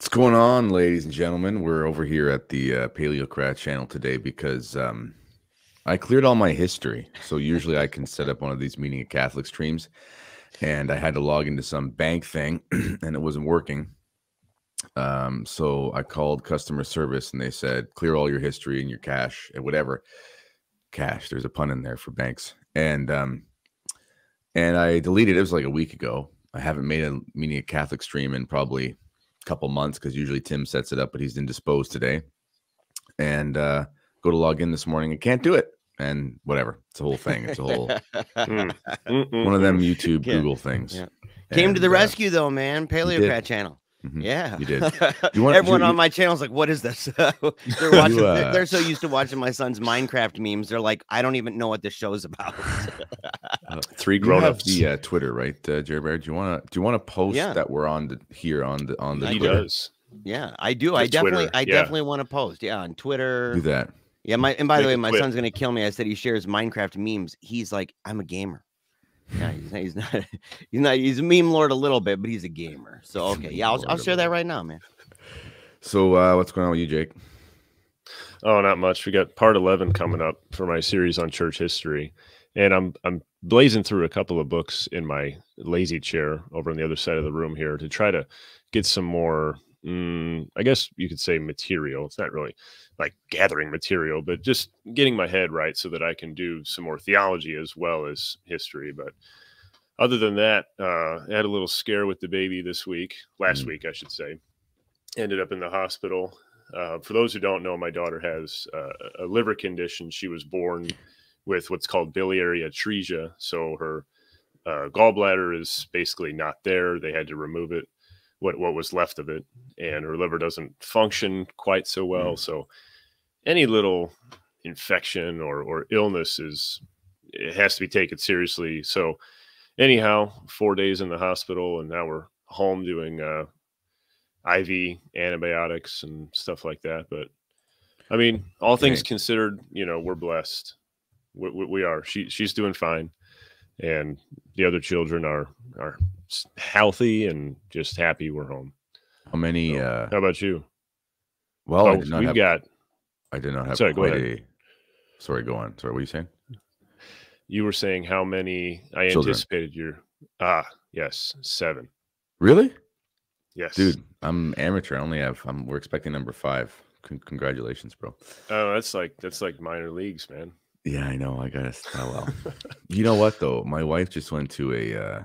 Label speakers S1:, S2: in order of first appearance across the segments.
S1: What's going on, ladies and gentlemen? We're over here at the uh, Paleocrat channel today because um, I cleared all my history. So usually I can set up one of these Meaning of Catholic streams, and I had to log into some bank thing, and it wasn't working. Um, so I called customer service, and they said clear all your history and your cache and whatever cash. There's a pun in there for banks, and um, and I deleted. It was like a week ago. I haven't made a Meaning of Catholic stream in probably couple months because usually Tim sets it up, but he's indisposed today. And uh, go to log in this morning and can't do it. And whatever, it's a whole thing. It's a whole
S2: Mm.
S1: one of them YouTube
S3: Yeah.
S1: Google things.
S3: Yeah. Came to
S1: And,
S3: the
S1: uh,
S3: rescue though, man. Paleocrat channel.
S1: Mhm.
S3: Yeah,
S1: You did. You want-
S3: Everyone
S1: you-
S3: on my channel is like, "What is this?" they're watching.
S1: You, uh,
S3: they're so used to watching my son's Minecraft memes. They're like, "I don't even know what this show's about."
S2: Three
S1: You
S2: grown-ups.
S1: the uh, Twitter, right, uh, Jerry Bear? Do you want to do you want to post
S3: Yeah.
S1: that we're on the here on the on the
S2: he
S1: Twitter?
S2: does.
S3: yeah, I do. I definitely,
S2: Twitter,
S3: I
S2: yeah.
S3: definitely want to post. Yeah, on Twitter.
S1: Do that.
S3: Yeah, my and by
S2: Make
S3: the way, my
S2: quit.
S3: son's gonna kill me. I said he shares Minecraft memes. He's like, I'm a gamer. Yeah, he's not. He's not. He's not. He's a meme lord a little bit, but he's a gamer. So okay, yeah, I'll, I'll share that right now, man.
S1: So uh, what's going on with you, Jake?
S2: Oh, not much. We got part eleven coming up for my series on church history, and I'm I'm blazing through a couple of books in my lazy chair over on the other side of the room here to try to get some more. Mm, I guess you could say material. It's not really like gathering material, but just getting my head right so that I can do some more theology as well as history. But other than that, uh, I had a little scare with the baby this week, last
S1: Mm.
S2: week, I should say. Ended up in the hospital. Uh, for those who don't know, my daughter has uh, a liver condition. She was born with what's called biliary atresia. So her uh, gallbladder is basically not there. They had to remove it, what, what was left of it. And her liver doesn't function quite so well.
S1: Mm.
S2: So any little infection or, or illness is, it has to be taken seriously. So, anyhow, four days in the hospital, and now we're home doing uh, IV antibiotics and stuff like that. But I mean, all things considered, you know, we're blessed. We, we, we are. She she's doing fine, and the other children are are healthy and just happy we're home.
S1: How many?
S2: So,
S1: Uh,
S2: How about you?
S1: well,
S2: oh, we've
S1: have.
S2: got.
S1: I did not have
S2: Sorry, go ahead.
S1: a. Sorry, go on. Sorry, what are you saying?
S2: You were saying how many? I
S1: Children.
S2: anticipated your. Ah, yes, seven.
S1: Really?
S2: Yes,
S1: Dude, I'm amateur. I only have. I'm. We're expecting number five. Con- congratulations, bro.
S2: Oh, that's like that's like minor leagues, man.
S1: Yeah, I know. I got to. Oh well. you know what though? My wife just went to a. uh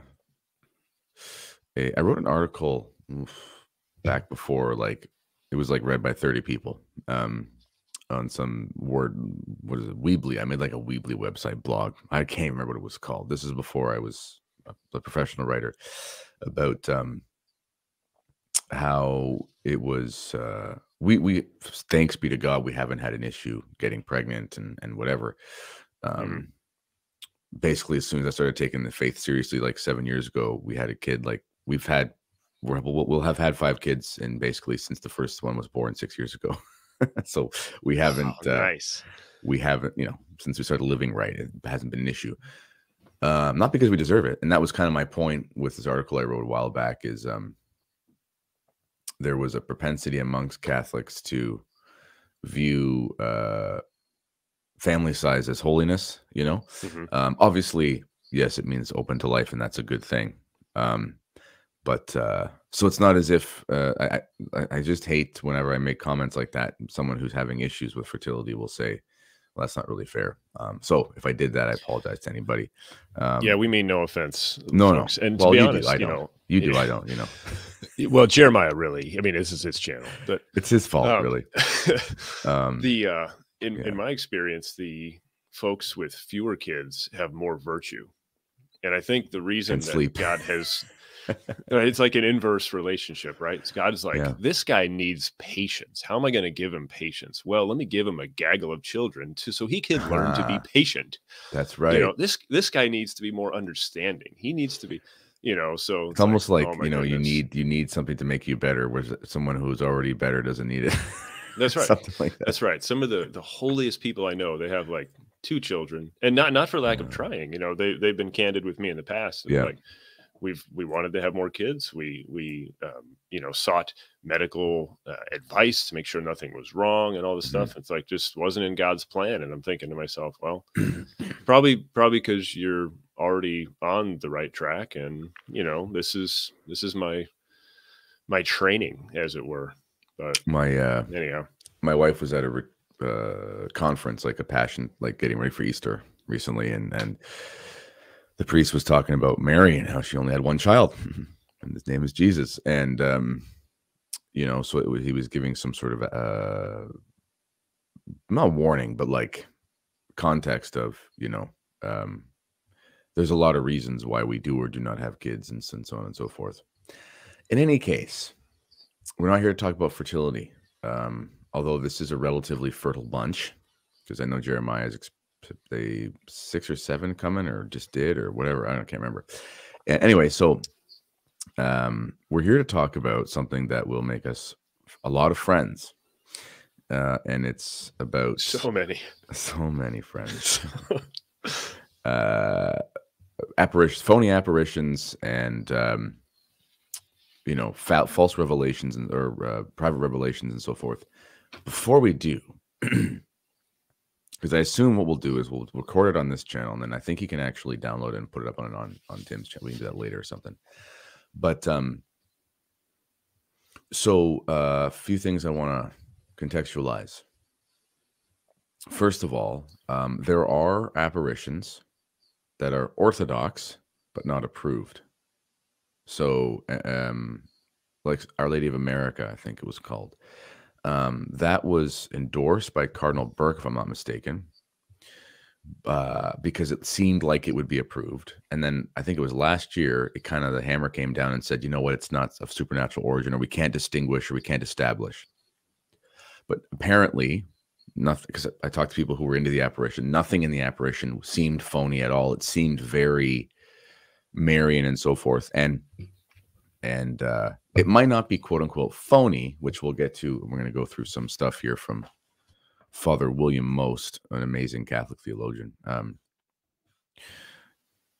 S1: a I wrote an article oof, back before, like it was like read by thirty people. Um, on some word, what is it? Weebly. I made like a Weebly website blog. I can't remember what it was called. This is before I was a, professional writer about um how it was uh we we thanks be to god we haven't had an issue getting pregnant and and whatever um basically as soon as i started taking the faith seriously like seven years ago we had a kid like we've had we're, we'll, we'll have had five kids and basically since the first one was born six years ago so we haven't
S2: Oh,
S1: uh, we haven't, you know, since we started living right, it hasn't been an issue. Um, not because we deserve it. And that was kind of my point with this article I wrote a while back is um there was a propensity amongst Catholics to view uh family size as holiness, you know.
S2: Mhm.
S1: Um obviously, yes, it means open to life, and that's a good thing. Um but uh so it's not as if uh, I, I just hate whenever I make comments like that. Someone who's having issues with fertility will say, "Well, that's not really fair." Um, so if I did that, I apologize to anybody. Um,
S2: yeah, we mean no offense.
S1: no, no.
S2: And
S1: well,
S2: to be
S1: you
S2: honest,
S1: do. I
S2: you
S1: don't.
S2: know,
S1: you do. I don't. You know,
S2: well, Jeremiah really. I mean, this is his channel, but
S1: it's his fault,
S2: um,
S1: really. Um,
S2: the uh, in
S1: yeah.
S2: in my experience, the folks with fewer kids have more virtue, and I think the reason that. God has. It's like an inverse relationship, right? It's God's like,
S1: Yeah.
S2: this guy needs patience. How am I going to give him patience? Well, let me give him a gaggle of children to so he can learn to be
S1: Ah,
S2: patient.
S1: that's right.
S2: You know, this this guy needs to be more understanding. He needs to be, you know, so
S1: it's almost like,
S2: oh
S1: you know, you need you need something to make you better, Where someone who's already better doesn't need it.
S2: That's right.
S1: something like that.
S2: That's right. Some of the the holiest people I know, they have like two children, and not not for lack of
S1: Uh.
S2: trying. You know, they they've been candid with me in the past.
S1: Yeah.
S2: Like we've we wanted to have more kids. We we um, you know sought medical uh, advice to make sure nothing was wrong and all this
S1: Mhm.
S2: stuff. It's like just wasn't in God's plan. And I'm thinking to myself, well, probably probably because you're already on the right track, and you know this is this is my my training, as it were. But
S1: My uh,
S2: anyhow,
S1: my wife was at a uh, conference, like a passion, like getting ready for Easter recently, and and the priest was talking about Mary and how she only had one child, and his name is Jesus, and um, you know, so was, he was giving some sort of uh, not warning, but like context of you know, um, there's a lot of reasons why we do or do not have kids, and, so- and so on and so forth. In any case, we're not here to talk about fertility um, although this is a relatively fertile bunch, because I know Jeremiah ex- they six or seven coming, or just did, or whatever. I don't can't remember. Anyway, so um, we're here to talk about something that will make us a lot of friends, uh, and it's about
S2: so many.
S1: so many friends. uh, apparitions, phony apparitions, and um, you know, fa- false revelations and or uh, private revelations and so forth. Before we do, because I assume what we'll do is we'll record it on this channel, and then I think you can actually download it and put it up on on on Tim's channel. We can do that later or something. But um, so uh, a few things I want to contextualize. First of all, um, there are apparitions that are orthodox but not approved. So, uh, um, like Our Lady of America, I think it was called. Um, that was endorsed by Cardinal Burke, if I'm not mistaken, uh, because it seemed like it would be approved. And then I think it was last year, it kind of the hammer came down and said, you know what, it's not of supernatural origin, or we can't distinguish, or we can't establish. But apparently, nothing because I talked to people who were into the apparition. Nothing in the apparition seemed phony at all. It seemed very Marian and so forth. And and uh, it might not be quote unquote phony, which we'll get to. We're going to go through some stuff here from Father William Most, an amazing Catholic theologian. Um,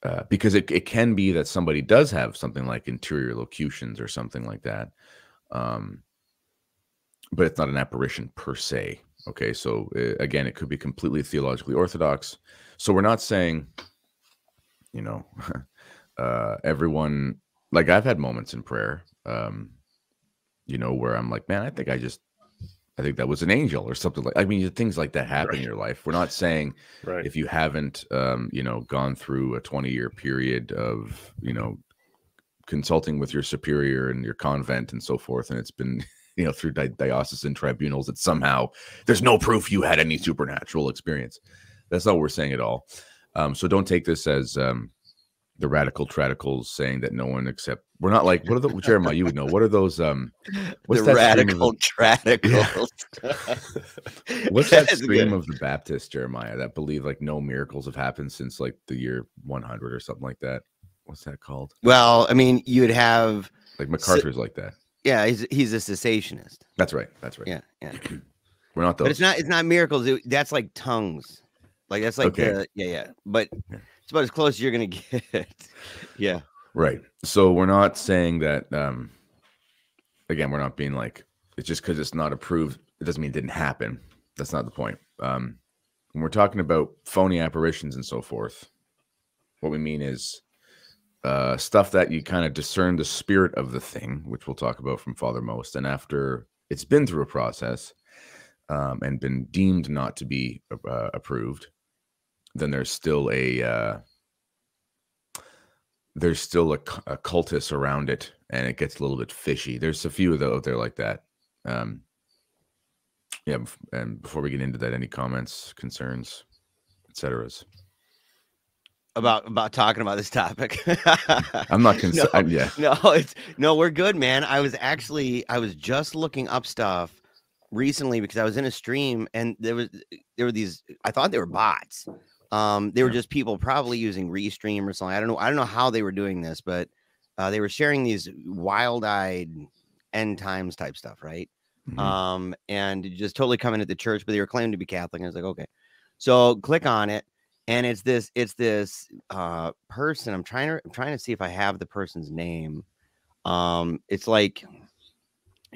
S1: uh, because it, it can be that somebody does have something like interior locutions or something like that. Um, but it's not an apparition per se. Okay. So uh, again, it could be completely theologically orthodox. So we're not saying, you know, uh, everyone, like I've had moments in prayer, um, you know, where I'm like, man, I think I just, I think that was an angel or something like. I mean, things like that happen in your life. We're not saying
S2: Right.
S1: if you haven't um, you know gone through a 20 year period of you know consulting with your superior and your convent and so forth and it's been you know through di- diocesan tribunals that somehow there's no proof you had any supernatural experience that's not what we're saying at all um, so don't take this as um, the radical tradicals saying that no one except we're not like what are the jeremiah you would know what are those um what's
S3: the
S1: that
S3: radical radicals.
S1: What's that
S3: That's
S1: stream of the Baptist Jeremiah that believe like no miracles have happened since like the year 100 or something like that? What's that called?
S3: Well, I mean, you'd have
S1: Like MacArthur's like that.
S3: yeah, he's he's a cessationist.
S1: That's right. That's right.
S3: Yeah, yeah.
S1: We're not those.
S3: But it's not it's not miracles. it- that's like tongues. Like that's like
S1: Okay.
S3: the yeah, yeah. But
S1: Yeah.
S3: It's about as close as you're gonna get. yeah.
S1: right. So we're not saying that. um Again, we're not being like it's just because it's not approved. It doesn't mean it didn't happen. That's not the point. Um When we're talking about phony apparitions and so forth, what we mean is uh, stuff that you kind of discern the spirit of the thing, which we'll talk about from Father Most. And after it's been through a process um, and been deemed not to be uh, approved, then there's still a uh, there's still a, a cultus around it, and it gets a little bit fishy. There's a few of those out there like that. Um, yeah, and before we get into that, any comments, concerns, etc.
S3: About about talking about this topic.
S1: I'm not concerned.
S3: No.
S1: yeah,
S3: no, it's no, we're good, man. I was actually I was just looking up stuff recently because I was in a stream and there was there were these I thought they were bots. Um they were just people probably using Restream or something. I don't know. I don't know how they were doing this, but uh, they were sharing these wild-eyed end times type stuff, right?
S1: Mhm.
S3: um, and just totally coming at the church, but they were claiming to be Catholic. And I was like, okay. So click on it, and it's this it's this uh person i'm trying to i'm trying to see if i have the person's name um it's like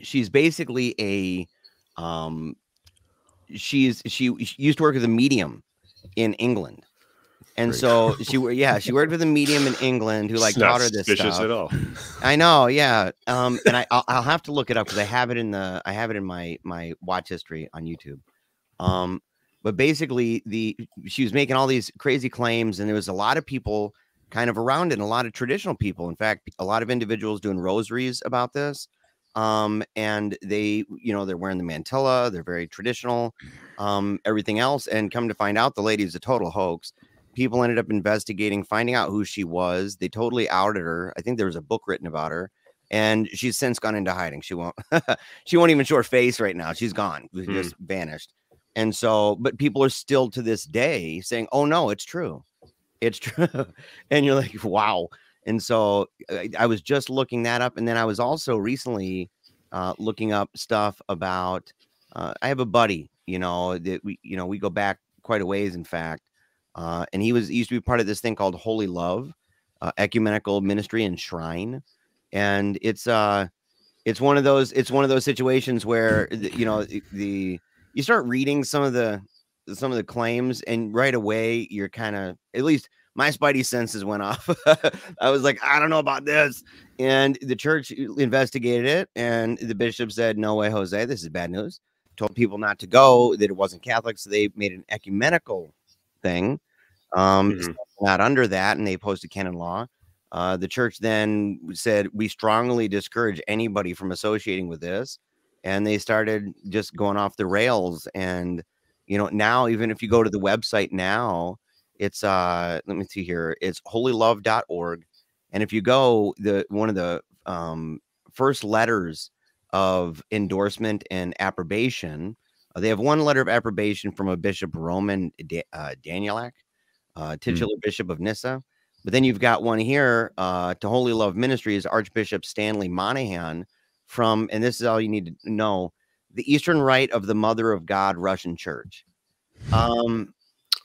S3: she's basically a um she's she, she used to work as a medium in england and
S1: Great.
S3: so she yeah she worked with a medium in england who like
S2: It's
S3: taught her this
S2: suspicious
S3: stuff
S2: at all.
S3: I know, yeah. Um, and I I'll, I'll have to look it up because I have it in the I have it in my my watch history on YouTube. Um, but basically, the she was making all these crazy claims, and there was a lot of people kind of around it, and a lot of traditional people. In fact, a lot of individuals doing rosaries about this. Um, and they, you know, they're wearing the mantilla, they're very traditional, um, everything else. And come to find out, the lady is a total hoax people ended up investigating, finding out who she was. They totally outed her. I think there was a book written about her, and she's since gone into hiding. She won't. she won't even show her face right now. She's gone.
S2: Hmm.
S3: Just vanished. And so, but people are still to this day saying, "Oh no, it's true, it's true," and you're like, "Wow." And so, I, I was just looking that up, and then I was also recently uh, looking up stuff about. Uh, I have a buddy, you know, that we, you know, we go back quite a ways, in fact uh, and he was he used to be part of this thing called Holy Love, uh, Ecumenical Ministry and Shrine, and it's uh it's one of those it's one of those situations where you know the you start reading some of the some of the claims and right away you're kind of at least my spidey senses went off. I was like i don't know about this. And the church investigated it and the bishop said no way jose this is bad news. Told people not to go that it wasn't catholic so they made an ecumenical thing um
S2: Mhm.
S3: not under that and they posted canon law. Uh, the church then said we strongly discourage anybody from associating with this and they started just going off the rails. And you know now even if you go to the website now it's uh let me see here it's holylove.org and if you go the one of the um first letters of endorsement and approbation uh, they have one letter of approbation from a bishop roman da- uh, Danylak uh, titular bishop of Nyssa but then you've got one here uh, to Holy Love Ministries, Archbishop Stanley Monahan from, and this is all you need to know, the Eastern Rite of the Mother of God Russian Church. Um,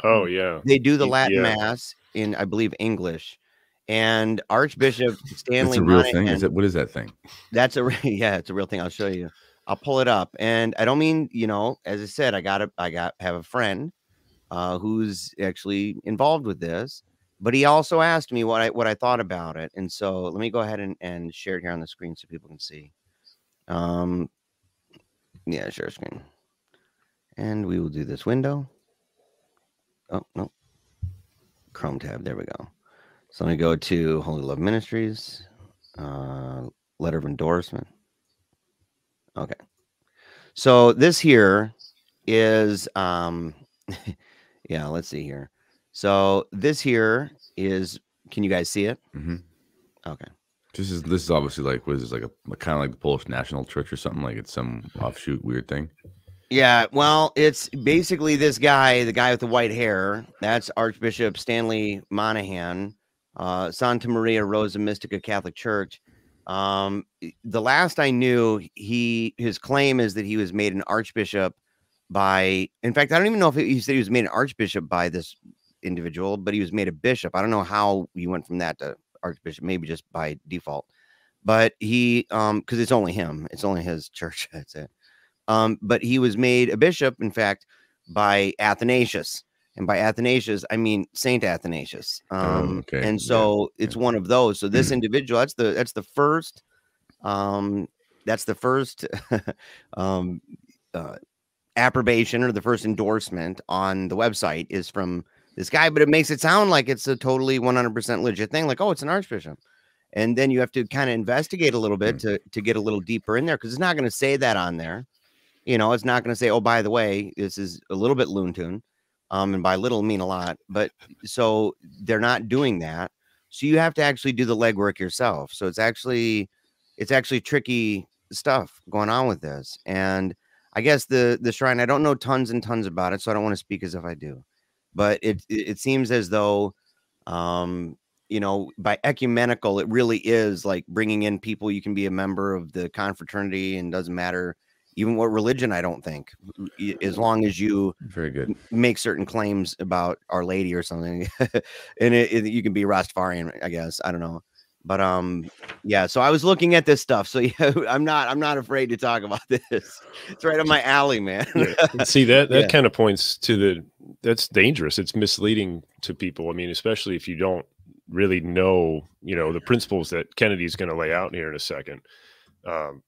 S2: Oh yeah.
S3: they do the Latin
S2: yeah.
S3: Mass in, I believe, English. And Archbishop
S1: It's
S3: Stanley
S1: a real
S3: Monahan,
S1: thing. Is it? What is that thing?
S3: that's a yeah, it's a real thing. I'll show you. I'll pull it up. And I don't mean, you know, as I said, I got a I got have a friend uh who's actually involved with this, but he also asked me what I what I thought about it. And so let me go ahead and, and share it here on the screen so people can see. Um yeah, share screen. And we will do this window. Oh no. Chrome tab. There we go. So let me go to Holy Love Ministries, uh, letter of endorsement. Okay. So this here is um yeah, let's see here. So this here is can you guys see it?
S1: Mm-hmm.
S3: Okay.
S1: This is this is obviously like what is this like a kind of like the Polish National Church or something like it's some offshoot weird thing.
S3: Yeah, well, it's basically this guy, the guy with the white hair. That's Archbishop Stanley Monahan, uh, Santa Maria Rosa Mystica Catholic Church. Um, the last I knew, he his claim is that he was made an archbishop by. In fact, I don't even know if he said he was made an archbishop by this individual, but he was made a bishop. I don't know how he went from that to archbishop, maybe just by default. But he, um, because it's only him, it's only his church. That's it. Um, but he was made a bishop, in fact, by Athanasius. And by Athanasius, I mean Saint Athanasius. Um,
S1: okay,
S3: and
S1: yeah,
S3: so it's one of those. So this individual, that's the that's the first, um, that's the first um uh approbation or the first endorsement on the website is from this guy, but it makes it sound like it's a totally 100% legit thing. Like, oh, it's an archbishop. And then you have to kind of investigate a little bit to, to get a little deeper in there because it's not going to say that on there. You know, it's not going to say, oh, by the way, this is a little bit loon tune. Um, and by little mean a lot, but so they're not doing that. So you have to actually do the legwork yourself. So it's actually it's actually tricky stuff going on with this. And I guess the the shrine, I don't know tons and tons about it, so I don't want to speak as if I do. But it it, seems as though um you know by ecumenical it really is like bringing in people you can be a member of the confraternity and doesn't matter even what religion. I don't think, as long as you
S1: very good
S3: make certain claims about Our Lady or something, and it, it, you can be Rastafarian. I guess I don't know, but um, yeah. So I was looking at this stuff. So yeah, I'm not I'm not afraid to talk about this. It's right up my alley, man.
S2: yeah. See that that yeah. kind of points to the that's dangerous. It's misleading to people. I mean, especially if you don't really know, you know, the principles that Kennedy's going to lay out here in a second. Um,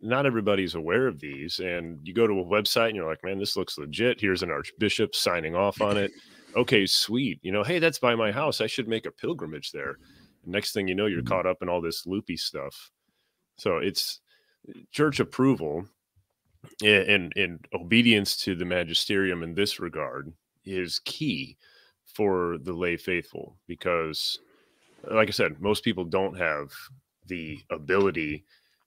S2: not everybody's aware of these, and you go to a website and you're like, man, this looks legit. Here's an archbishop signing off on it. Okay, sweet. You know, hey, that's by my house. I should make a pilgrimage there. next thing you know, you're mm-hmm. caught up in all this loopy stuff. So it's church approval and, and obedience to the magisterium in this regard is key for the lay faithful because like i said most people don't have the ability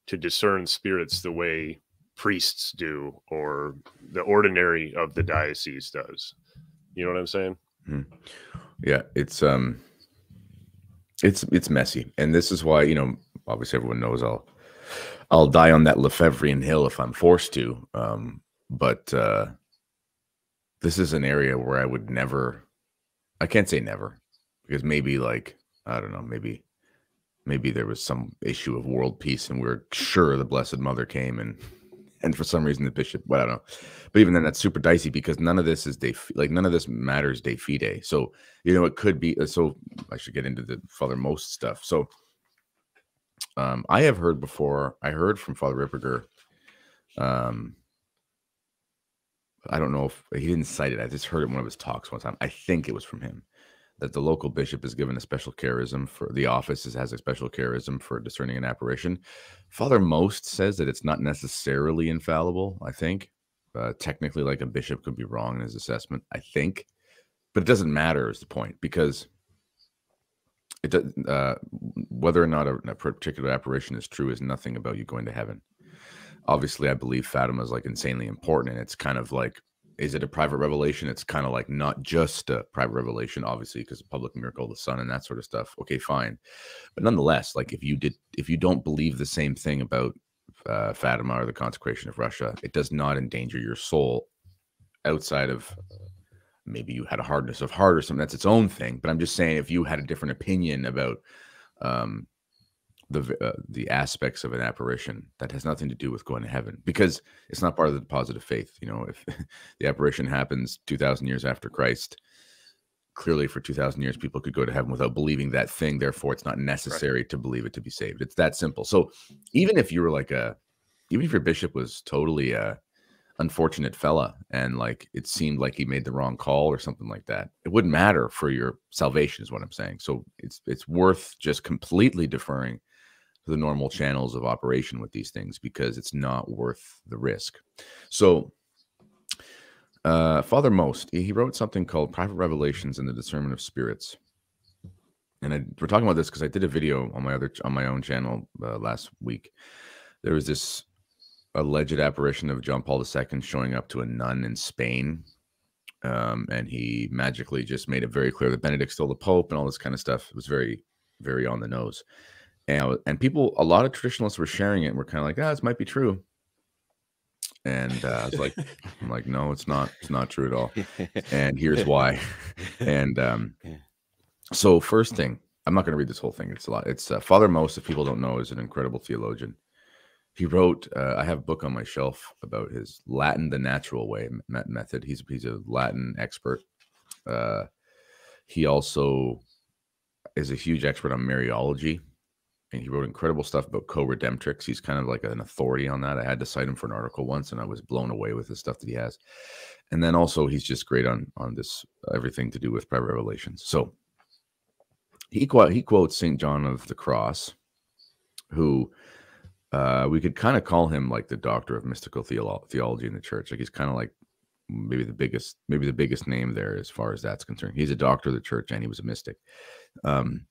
S2: to discern spirits the way priests do or the ordinary of the diocese does. You know what i'm saying?
S1: Hmm. yeah it's um it's it's messy. And this is why you know obviously everyone knows i'll i'll die on that lefebvrean hill if i'm forced to um but uh this is an area where i would never I can't say never because maybe like I don't know, maybe maybe there was some issue of world peace and we are sure the Blessed Mother came and and for some reason the bishop, well, I don't know. But even then, that's super dicey because none of this is day like none of this matters de fide. So you know it could be. Uh, so I should get into the Father Most stuff. So um, I have heard before. I heard from Father Ripperger. Um, I don't know if he didn't cite it. I just heard it in one of his talks one time. I think it was from him that the local bishop is given a special charism for the office has a special charism for discerning an apparition. Father Most says that it's not necessarily infallible. I think uh, technically, like a bishop could be wrong in his assessment. I think, but it doesn't matter. Is the point because it uh, whether or not a, a particular apparition is true is nothing about you going to heaven obviously I believe Fatima is like insanely important. And it's kind of like, is it a private revelation? It's kind of like not just a private revelation, obviously, because public miracle of the sun and that sort of stuff. Okay, fine. But nonetheless, like if you did, if you don't believe the same thing about uh, Fatima or the consecration of Russia, it does not endanger your soul outside of maybe you had a hardness of heart or something. That's its own thing. But I'm just saying, if you had a different opinion about um, the uh, the aspects of an apparition that has nothing to do with going to heaven because it's not part of the deposit of faith you know if the apparition happens 2000 years after christ clearly for 2000 years people could go to heaven without believing that thing therefore it's not necessary right. to believe it to be saved. It's that simple. So even if you were like a even if your bishop was totally a unfortunate fella and like it seemed like he made the wrong call or something like that it wouldn't matter for your salvation is what i'm saying. So it's it's worth just completely deferring the normal channels of operation with these things because it's not worth the risk. So, uh, Father Most, he wrote something called Private Revelations in the Discernment of Spirits. And I, we're talking about this because I did a video on my other on my own channel uh, last week. There was this alleged apparition of John Paul II showing up to a nun in Spain, um, and he magically just made it very clear that Benedict's still the Pope and all this kind of stuff. It was very, very on the nose and and people, a lot of traditionalists were sharing it. and We're kind of like, ah, this might be true. And uh, I was like, I'm like, no, it's not. It's not true at all. And here's why. And um, so first thing, I'm not going to read this whole thing. It's a lot. It's uh, Father Most, if people don't know, is an incredible theologian. He wrote. Uh, I have a book on my shelf about his Latin the natural way method. He's he's a Latin expert. Uh, he also is a huge expert on Mariology and he wrote incredible stuff about co-redemptrix. He's kind of like an authority on that. I had to cite him for an article once, and I was blown away with the stuff that he has. And then also, he's just great on on this everything to do with private revelations. So he quote he quotes Saint John of the Cross, who uh, we could kind of call him like the doctor of mystical theolo- theology in the church. Like he's kind of like maybe the biggest maybe the biggest name there as far as that's concerned. He's a doctor of the church and he was a mystic. Um,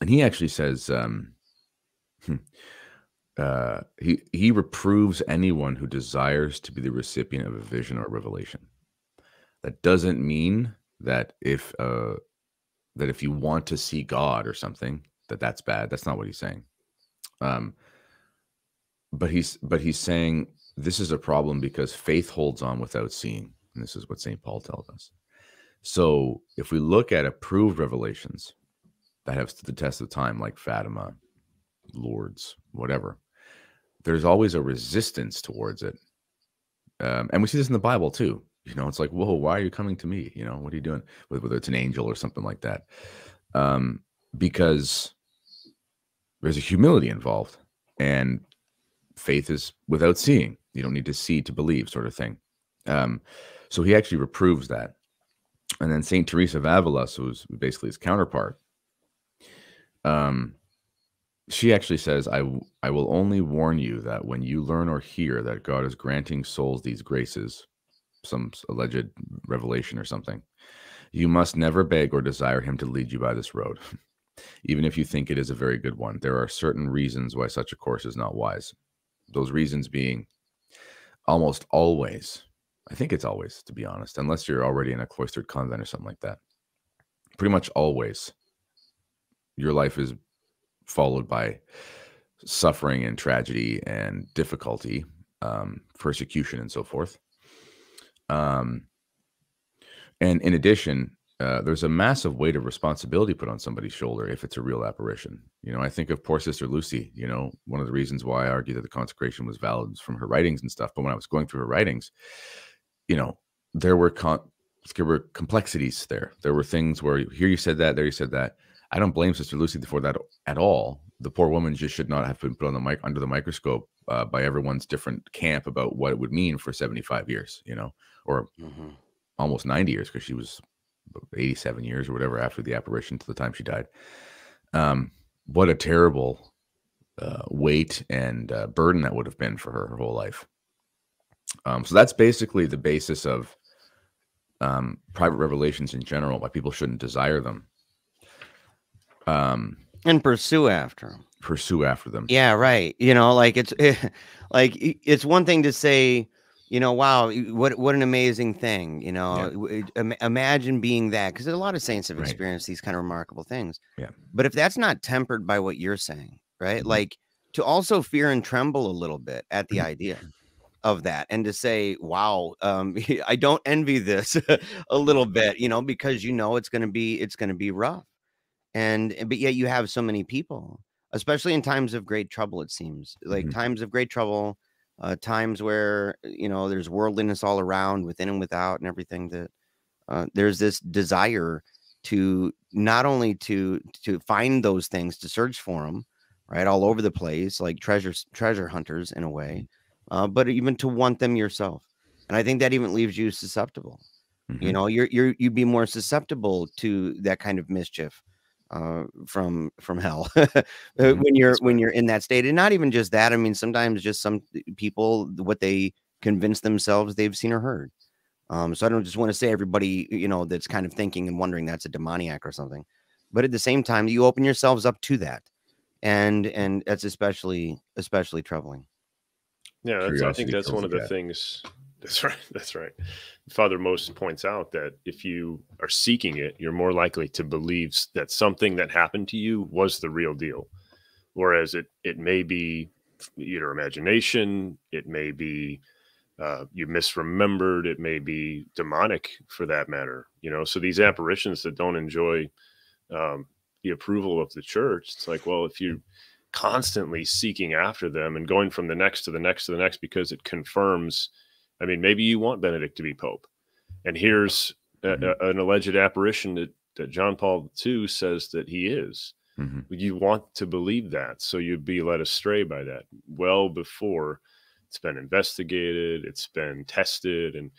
S1: and he actually says um, hmm, uh, he he reproves anyone who desires to be the recipient of a vision or a revelation. That doesn't mean that if uh, that if you want to see God or something that that's bad. That's not what he's saying. Um, but he's but he's saying this is a problem because faith holds on without seeing. And this is what St. Paul tells us. So if we look at approved revelations that have stood the test of time, like Fatima, Lourdes, whatever, there's always a resistance towards it. Um, and we see this in the Bible too. You know, it's like, whoa, why are you coming to me? You know, what are you doing? Whether it's an angel or something like that. Um, because there's a humility involved. And faith is without seeing. You don't need to see to believe, sort of thing. Um, so he actually reproves that. And then Saint Teresa of Avila, who's basically his counterpart, um, she actually says, I, I will only warn you that when you learn or hear that God is granting souls these graces, some alleged revelation or something, you must never beg or desire him to lead you by this road. Even if you think it is a very good one, there are certain reasons why such a course is not wise. Those reasons being almost always, I think it's always, to be honest, unless you're already in a cloistered convent or something like that. Pretty much always, your life is followed by suffering and tragedy and difficulty, um, persecution, and so forth. Um, and in addition, uh, there's a massive weight of responsibility put on somebody's shoulder if it's a real apparition. You know, I think of poor Sister Lucy. You know, one of the reasons why I argue that the consecration was valid from her writings and stuff. But when I was going through her writings, you know, there were con- there were complexities there. There were things where here you said that, there you said that. I don't blame Sister Lucy for that at all. The poor woman just should not have been put on the mic under the microscope uh, by everyone's different camp about what it would mean for 75 years, you know, or mm-hmm. almost 90 years because she was 87 years or whatever after the apparition to the time she died. Um, what a terrible uh, weight and uh, burden that would have been for her her whole life. Um, so that's basically the basis of um, private revelations in general, why people shouldn't desire them.
S3: Um, and pursue after them.
S1: Pursue after them.
S3: Yeah, right. You know, like it's like it's one thing to say, you know, wow, what what an amazing thing. You know, yeah. imagine being that because a lot of saints have experienced right. these kind of remarkable things.
S1: Yeah.
S3: But if that's not tempered by what you're saying, right? Mm-hmm. Like to also fear and tremble a little bit at the mm-hmm. idea of that and to say wow um, i don't envy this a little bit you know because you know it's going to be it's going to be rough and but yet you have so many people especially in times of great trouble it seems like mm-hmm. times of great trouble uh, times where you know there's worldliness all around within and without and everything that uh, there's this desire to not only to to find those things to search for them right all over the place like treasure treasure hunters in a way uh, but even to want them yourself and i think that even leaves you susceptible mm-hmm. you know you're you're you'd be more susceptible to that kind of mischief uh, from from hell uh, mm-hmm. when you're when you're in that state and not even just that i mean sometimes just some people what they convince themselves they've seen or heard um, so i don't just want to say everybody you know that's kind of thinking and wondering that's a demoniac or something but at the same time you open yourselves up to that and and that's especially especially troubling.
S2: Yeah i think that's one of the things that's right. That's right. Father Most points out that if you are seeking it, you're more likely to believe that something that happened to you was the real deal. Whereas it it may be your imagination, it may be uh, you misremembered, it may be demonic for that matter. You know, so these apparitions that don't enjoy um, the approval of the church, it's like, well, if you constantly seeking after them and going from the next to the next to the next because it confirms I mean, maybe you want Benedict to be Pope. And here's a, mm-hmm. a, an alleged apparition that, that John Paul II says that he is. Mm-hmm. You want to believe that. So you'd be led astray by that well before it's been investigated, it's been tested. And,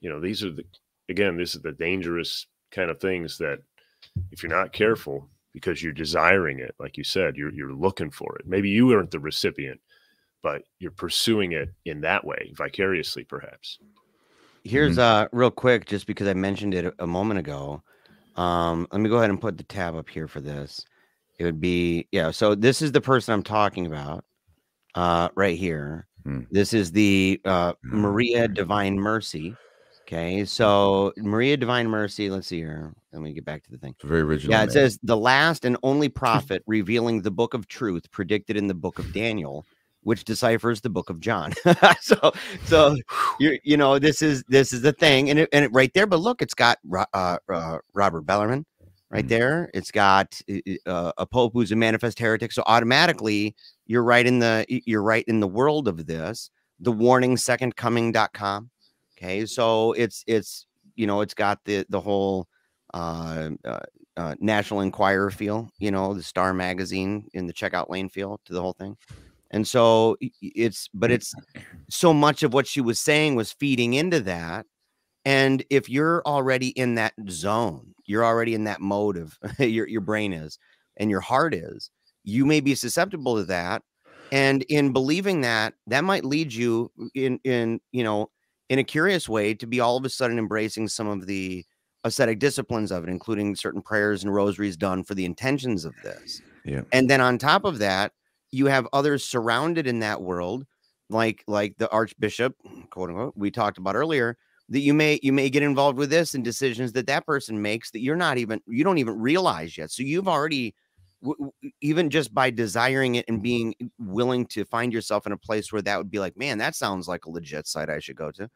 S2: you know, these are the, again, this is the dangerous kind of things that if you're not careful, because you're desiring it, like you said, you're, you're looking for it. Maybe you aren't the recipient, but you're pursuing it in that way, vicariously, perhaps.
S3: Here's mm-hmm. uh real quick, just because I mentioned it a moment ago. Um, let me go ahead and put the tab up here for this. It would be yeah. So this is the person I'm talking about, uh, right here. Mm. This is the uh, Maria Divine Mercy. Okay, so Maria Divine Mercy. Let's see here. Let me get back to the thing.
S1: It's very original.
S3: Yeah, it name. says the last and only prophet revealing the book of truth predicted in the book of Daniel which deciphers the book of John. so, so you you know this is this is the thing, and it, and it right there. But look, it's got uh, uh, Robert Bellarmine right mm-hmm. there. It's got uh, a pope who's a manifest heretic. So automatically, you're right in the you're right in the world of this. The warning secondcoming.com. Okay, so it's it's you know it's got the the whole uh, uh, uh, National Enquirer feel, you know, the Star magazine in the checkout lane feel to the whole thing. And so it's, but it's so much of what she was saying was feeding into that. And if you're already in that zone, you're already in that mode of your, your brain is and your heart is, you may be susceptible to that. And in believing that, that might lead you in, in, you know, in a curious way to be all of a sudden embracing some of the ascetic disciplines of it, including certain prayers and rosaries done for the intentions of this.
S1: Yeah.
S3: And then on top of that, you have others surrounded in that world, like like the Archbishop, quote unquote, we talked about earlier, that you may you may get involved with this and decisions that that person makes that you're not even you don't even realize yet. So you've already even just by desiring it and being willing to find yourself in a place where that would be like, man, that sounds like a legit site I should go to,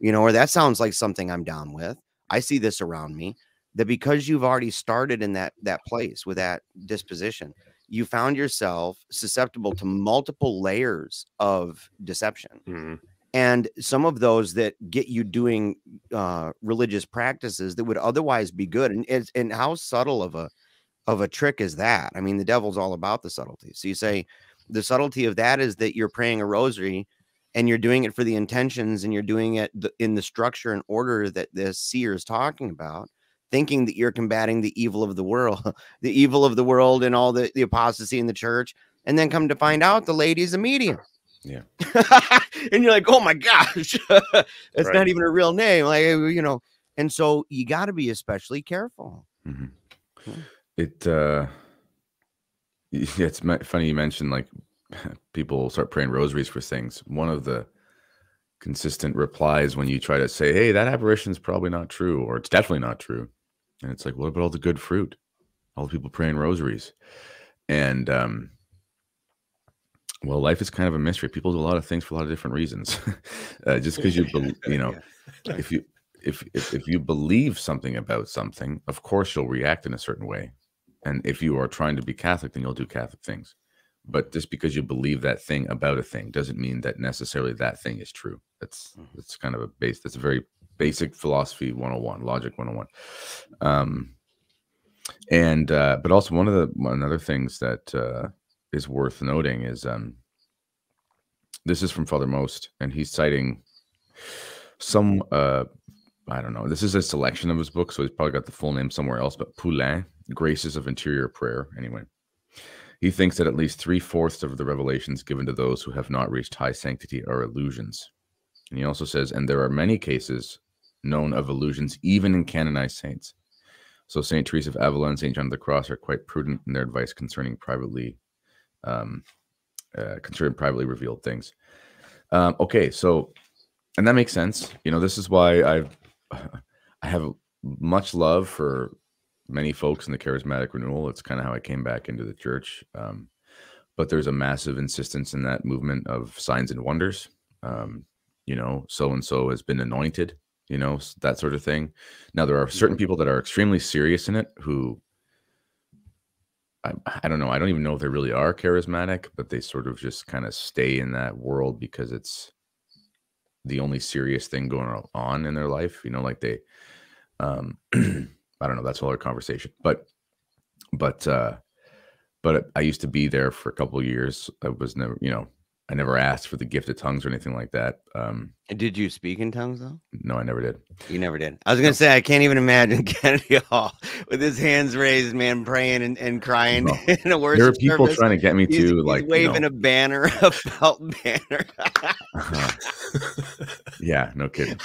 S3: you know, or that sounds like something I'm down with. I see this around me. That because you've already started in that that place with that disposition, you found yourself susceptible to multiple layers of deception. Mm-hmm. And some of those that get you doing uh, religious practices that would otherwise be good. And it's and how subtle of a of a trick is that? I mean, the devil's all about the subtlety. So you say the subtlety of that is that you're praying a rosary and you're doing it for the intentions and you're doing it in the structure and order that the seer is talking about thinking that you're combating the evil of the world the evil of the world and all the, the apostasy in the church and then come to find out the lady's a medium
S1: yeah
S3: and you're like oh my gosh it's right. not even a real name like you know and so you got to be especially careful
S1: mm-hmm. yeah. it uh it's funny you mentioned like people start praying rosaries for things. One of the consistent replies when you try to say, "Hey, that apparition is probably not true," or "It's definitely not true," and it's like, "What about all the good fruit? All the people praying rosaries?" And um, well, life is kind of a mystery. People do a lot of things for a lot of different reasons. uh, just because you, be- you know, if you if, if if you believe something about something, of course you'll react in a certain way. And if you are trying to be Catholic, then you'll do Catholic things but just because you believe that thing about a thing doesn't mean that necessarily that thing is true that's mm-hmm. that's kind of a base that's a very basic philosophy 101 logic 101 um and uh but also one of the one other things that uh is worth noting is um this is from father most and he's citing some uh i don't know this is a selection of his book so he's probably got the full name somewhere else but poulain graces of interior prayer anyway he thinks that at least three fourths of the revelations given to those who have not reached high sanctity are illusions. And he also says, and there are many cases known of illusions even in canonized saints. So Saint Teresa of Avila and Saint John of the Cross are quite prudent in their advice concerning privately, um, uh, concerning privately revealed things. Um, okay, so and that makes sense. You know, this is why I've I have much love for many folks in the charismatic renewal. It's kind of how I came back into the church. Um, but there's a massive insistence in that movement of signs and wonders. Um, you know, so and so has been anointed, you know, that sort of thing. Now, there are certain people that are extremely serious in it who I, I don't know. I don't even know if they really are charismatic, but they sort of just kind of stay in that world because it's the only serious thing going on in their life. You know, like they, um, I don't know. That's all our conversation. But, but, uh, but I used to be there for a couple years. I was never, you know, I never asked for the gift of tongues or anything like that. Um,
S3: did you speak in tongues though?
S1: No, I never did.
S3: You never did. I was gonna say I can't even imagine Kennedy Hall with his hands raised, man, praying and, and crying no. in a worship.
S1: There are people service. trying to get me to
S3: he's,
S1: like
S3: waving you know, a banner, a felt banner.
S1: uh-huh. Yeah, no kidding.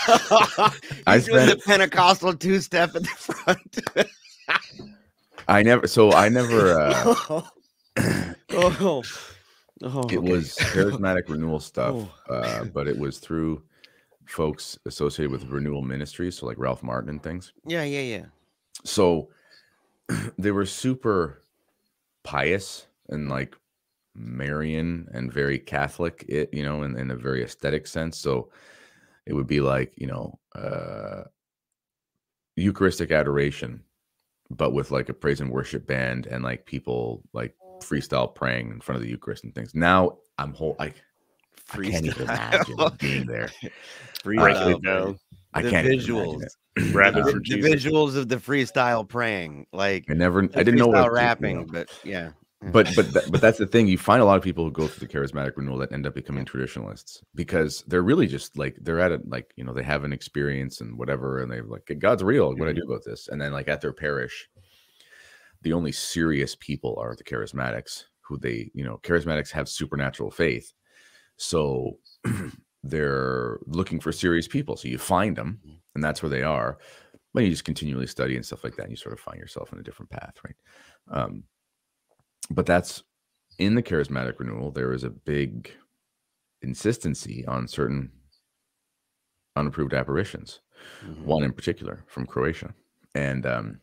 S3: I spent the Pentecostal two step at the front.
S1: I never. So I never. Uh,
S3: oh.
S1: Oh, it okay. was charismatic renewal stuff, oh. uh, but it was through folks associated with renewal ministries, so like Ralph Martin and things.
S3: Yeah, yeah, yeah.
S1: So they were super pious and like Marian and very Catholic, it you know, in, in a very aesthetic sense. So it would be like, you know, uh Eucharistic adoration, but with like a praise and worship band and like people like freestyle praying in front of the Eucharist and things. Now I'm whole I, I can't even imagine being there.
S2: Breaking it down.
S1: I
S3: the
S1: can't
S3: visuals.
S1: imagine.
S2: Rapping
S3: the, the visuals of the freestyle praying, like
S1: I never I didn't know
S3: freestyle
S1: what you
S3: rapping,
S1: know.
S3: but yeah.
S1: but but tha- but that's the thing you find a lot of people who go through the charismatic renewal that end up becoming traditionalists because they're really just like they're at it like you know they have an experience and whatever and they're like god's real what do i do mm-hmm. about this and then like at their parish the only serious people are the charismatics who they you know charismatics have supernatural faith. So they're looking for serious people. So you find them and that's where they are but you just continually study and stuff like that and you sort of find yourself in a different path right? Um but that's in the charismatic renewal there is a big insistency on certain unapproved apparitions.
S3: Mhm.
S1: one in particular from croatia and um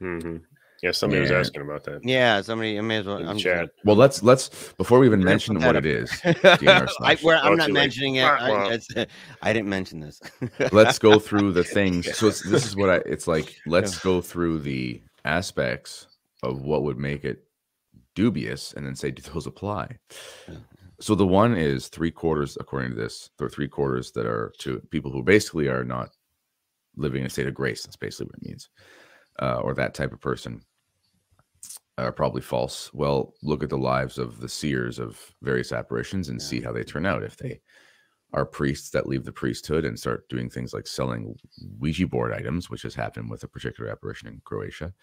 S2: hmm Yeah, somebody was asking about that
S3: Yeah, somebody. I may as well. I'm
S2: chat.
S1: well let's let's before we even
S3: We're
S1: mention what it is
S3: I, where, I'm
S2: Oh,
S3: not
S2: too late.
S3: mentioning it.
S2: Wah,
S3: I, it's- I didn't mention this.
S1: let's go through the things so it's, this is what i it's like let's go through the aspects of what would make it dubious and then say do those apply so the one is three quarters according to this there are three quarters that are to people who basically are not living in a state of grace that's basically what it means uh, or that type of person are probably false well look at the lives of the seers of various apparitions and
S3: Yeah.
S1: see how they turn out if they are priests that leave the priesthood and start doing things like selling Ouija board items, which has happened with a particular apparition in Croatia,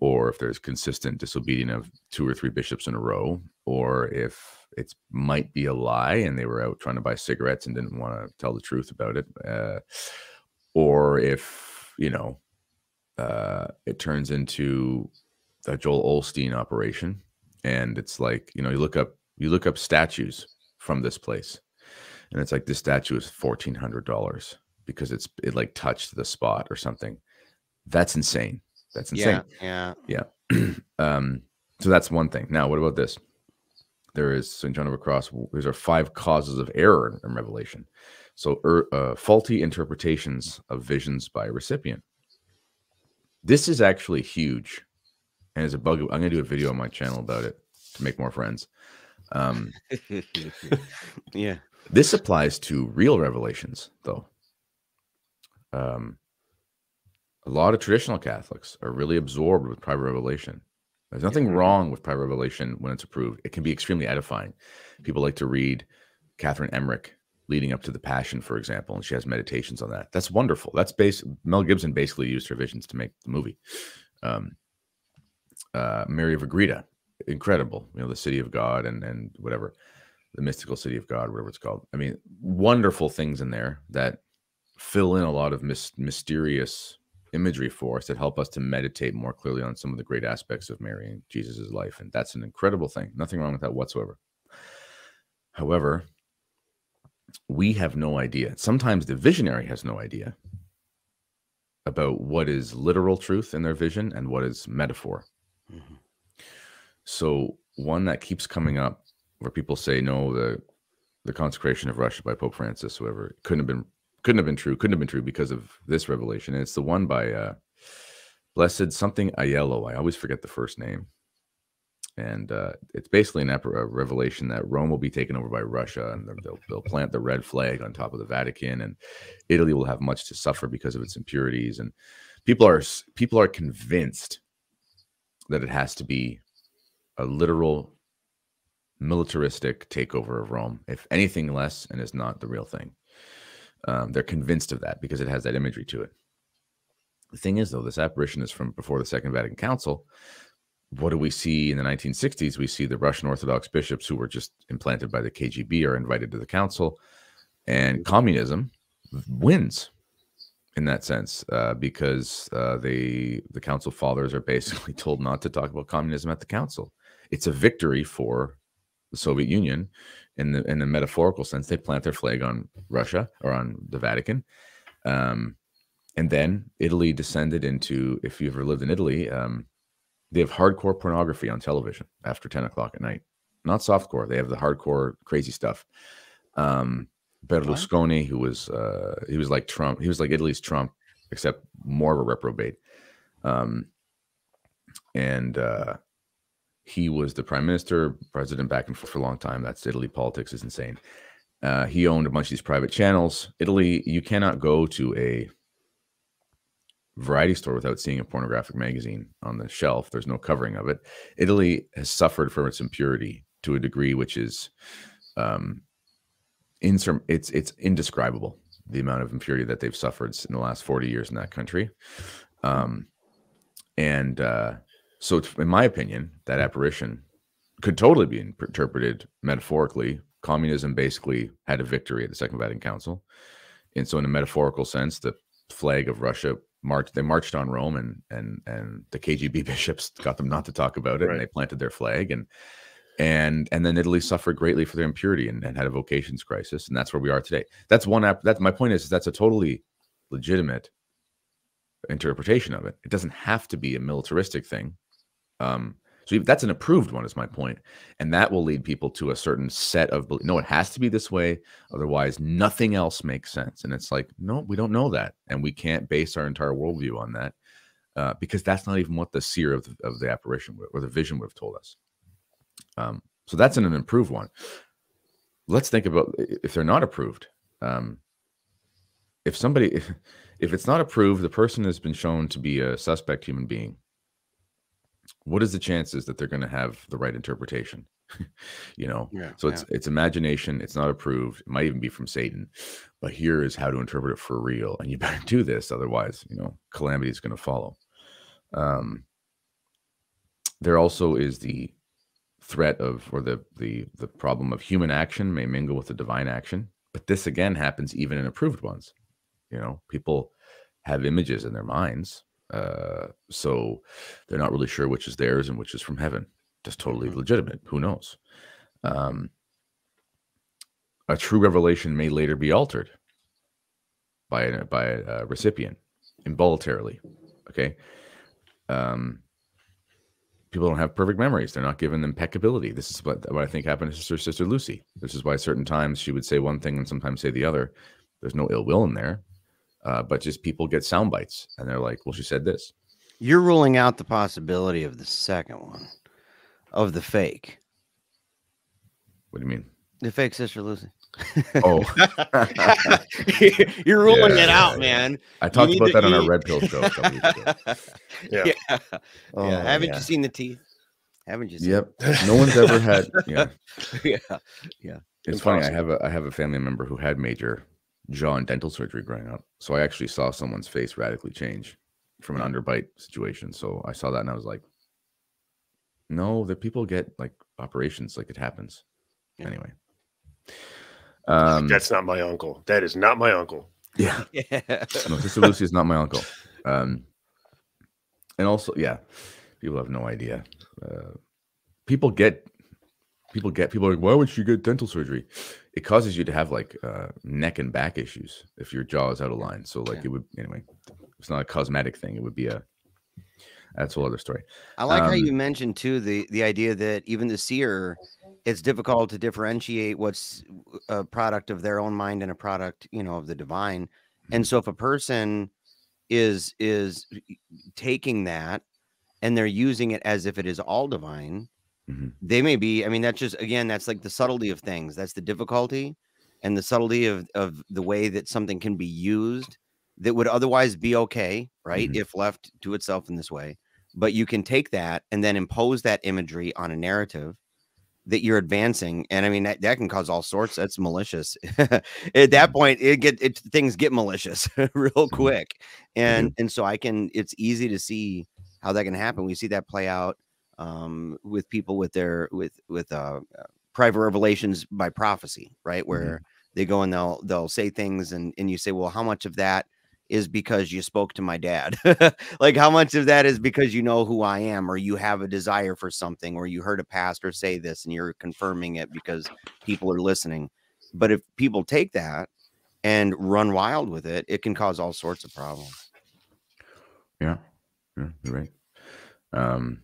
S1: or if there's consistent disobedience of two or three bishops in a row, or if it might be a lie and they were out trying to buy cigarettes and didn't want to tell the truth about it, uh, or if you know uh, it turns into a Joel Osteen operation, and it's like you know you look up you look up statues from this place and it's like this statue is fourteen hundred dollars because it's it like touched the spot or something. That's insane. That's insane.
S3: yeah, yeah.
S1: um, so that's one thing. Now, what about this? There is St. John of the Cross. These are five causes of error in, in Revelation. So, er, uh, faulty interpretations of visions by recipient. This is actually huge, and it's a bug. I'm going to do a video on my channel about it to make more friends. Um,
S3: yeah.
S1: This applies to real revelations, though. Um, a lot of traditional Catholics are really absorbed with private revelation. There's nothing wrong with private revelation when it's approved. It can be extremely edifying. People like to read Catherine Emmerich leading up to the Passion, for example, and she has meditations on that. That's wonderful. That's base. Mel Gibson basically used her visions to make the movie. Um, uh, Mary of Agreda, incredible. You know, the City of God and and whatever the mystical city of God, whatever it's called. I mean, wonderful things in there that fill in a lot of mys- mysterious imagery for us that help us to meditate more clearly on some of the great aspects of Mary and Jesus' life. And that's an incredible thing. Nothing wrong with that whatsoever. However, we have no idea. Sometimes the visionary has no idea about what is literal truth in their vision and what is metaphor. So one that keeps coming up where people say no, the the consecration of Russia by Pope Francis, whoever couldn't have been couldn't have been true, couldn't have been true because of this revelation. And it's the one by uh Blessed something Aiello. I always forget the first name. And uh, it's basically an ep- a revelation that Rome will be taken over by Russia, and they'll, they'll plant the red flag on top of the Vatican, and Italy will have much to suffer because of its impurities. And people are people are convinced that it has to be a literal militaristic takeover of Rome, if anything less, and is not the real thing. Um, they're convinced of that because it has that imagery to it. The thing is, though, this apparition is from before the Second Vatican Council. What do we see in the 1960s? We see the Russian Orthodox bishops who were just implanted by the KGB are invited to the council, and communism wins in that sense uh, because uh, they the council fathers are basically told not to talk about communism at the council. It's a victory for the Soviet Union in the in the metaphorical sense. They plant their flag on Russia or on the Vatican, um, and then Italy descended into. If you've ever lived in Italy, um, they have hardcore pornography on television after ten o'clock at night. not softcore. They have the hardcore, crazy stuff. Um, Berlusconi, who was uh, he was like Trump. He was like Italy's Trump, except more of a reprobate. Um, and uh, he was the prime minister, president back and forth for a long time. That's Italy. Politics is insane. Uh, he owned a bunch of these private channels. Italy, you cannot go to a variety store without seeing a pornographic magazine on the shelf. There's no covering of it. Italy has suffered from its impurity to a degree which is um, insur- it's it's indescribable the amount of impurity that they've suffered in the last 40 years in that country. Um, and uh, so, in my opinion, that hmm. apparition could totally be interpreted metaphorically. Communism basically had a victory at the Second Vatican Council. And so, in a metaphorical sense, the flag of Russia marched, they marched on Rome, and and and the KGB bishops got them not to talk about it, right. and they planted their flag. And and and then Italy suffered greatly for their impurity and, and, had a vocations crisis, and that's where we are today. That's one app. That's my point is, is that's a totally legitimate interpretation of it. It doesn't have to be a militaristic thing. Um, so that's an approved one, is my point, and that will lead people to a certain set of belief. no. It has to be this way, otherwise nothing else makes sense. And it's like, no, we don't know that, and we can't base our entire worldview on that uh, because that's not even what the seer of the, of the apparition or the vision would have told us. Um, so that's an, an improved one. Let's think about if they're not approved. Um, if somebody, if, if it's not approved, the person has been shown to be a suspect human being. What is the chances that they're going to have the right interpretation? you know, yeah, so it's yeah. it's imagination. It's not approved. It might even be from Satan, but here is how to interpret it for real. And you better do this, otherwise, you know, calamity is going to follow. Um, there also is the threat of or the the the problem of human action may mingle with the divine action but this again happens even in approved ones you know people have images in their minds uh so they're not really sure which is theirs and which is from heaven just totally mm-hmm. legitimate who knows um a true revelation may later be altered by a, by a recipient involuntarily okay um people don't have perfect memories. They're not given impeccability. This is what, what I think happened to sister, sister Lucy. This is why certain times she would say one thing and sometimes say the other. There's no ill will in there, uh, but just people get sound bites and they're like, well, she said this.
S3: You're ruling out the possibility of the second one, of the fake.
S1: What do you mean?
S3: The fake sister Lucy.
S1: Oh,
S3: you're ruling yeah, it out, man.
S1: I talked about that eat. on our Red Pill show.
S3: yeah, yeah. Oh, yeah. Haven't yeah. you seen the teeth? Haven't you?
S1: yep. No one's ever had. Yeah,
S3: yeah, yeah.
S1: It's Impossible. funny. I have a I have a family member who had major jaw and dental surgery growing up, so I actually saw someone's face radically change from an underbite situation. So I saw that and I was like, no, that people get like operations, like it happens. Anyway.
S2: Um, That's not my uncle. That is not my uncle.
S1: Yeah. yeah. no, Sister Lucy is not my uncle. Um, and also, yeah, people have no idea. Uh, people get, people get, people are like, why would you get dental surgery? It causes you to have like uh, neck and back issues if your jaw is out of line. So, like, yeah. it would, anyway, it's not a cosmetic thing. It would be a, that's a whole other story.
S3: I like um, how you mentioned too the the idea that even the seer it's difficult to differentiate what's a product of their own mind and a product you know of the divine and mm-hmm. so if a person is is taking that and they're using it as if it is all divine mm-hmm. they may be i mean that's just again that's like the subtlety of things that's the difficulty and the subtlety of of the way that something can be used that would otherwise be okay right mm-hmm. if left to itself in this way but you can take that and then impose that imagery on a narrative that you're advancing and i mean that, that can cause all sorts that's malicious at that mm-hmm. point it get it things get malicious real mm-hmm. quick and mm-hmm. and so i can it's easy to see how that can happen we see that play out um, with people with their with with uh, uh private revelations by prophecy right where mm-hmm. they go and they'll they'll say things and and you say well how much of that is because you spoke to my dad. like how much of that is because you know who I am or you have a desire for something or you heard a pastor say this and you're confirming it because people are listening. But if people take that and run wild with it, it can cause all sorts of problems.
S1: Yeah. Yeah, you're right. Um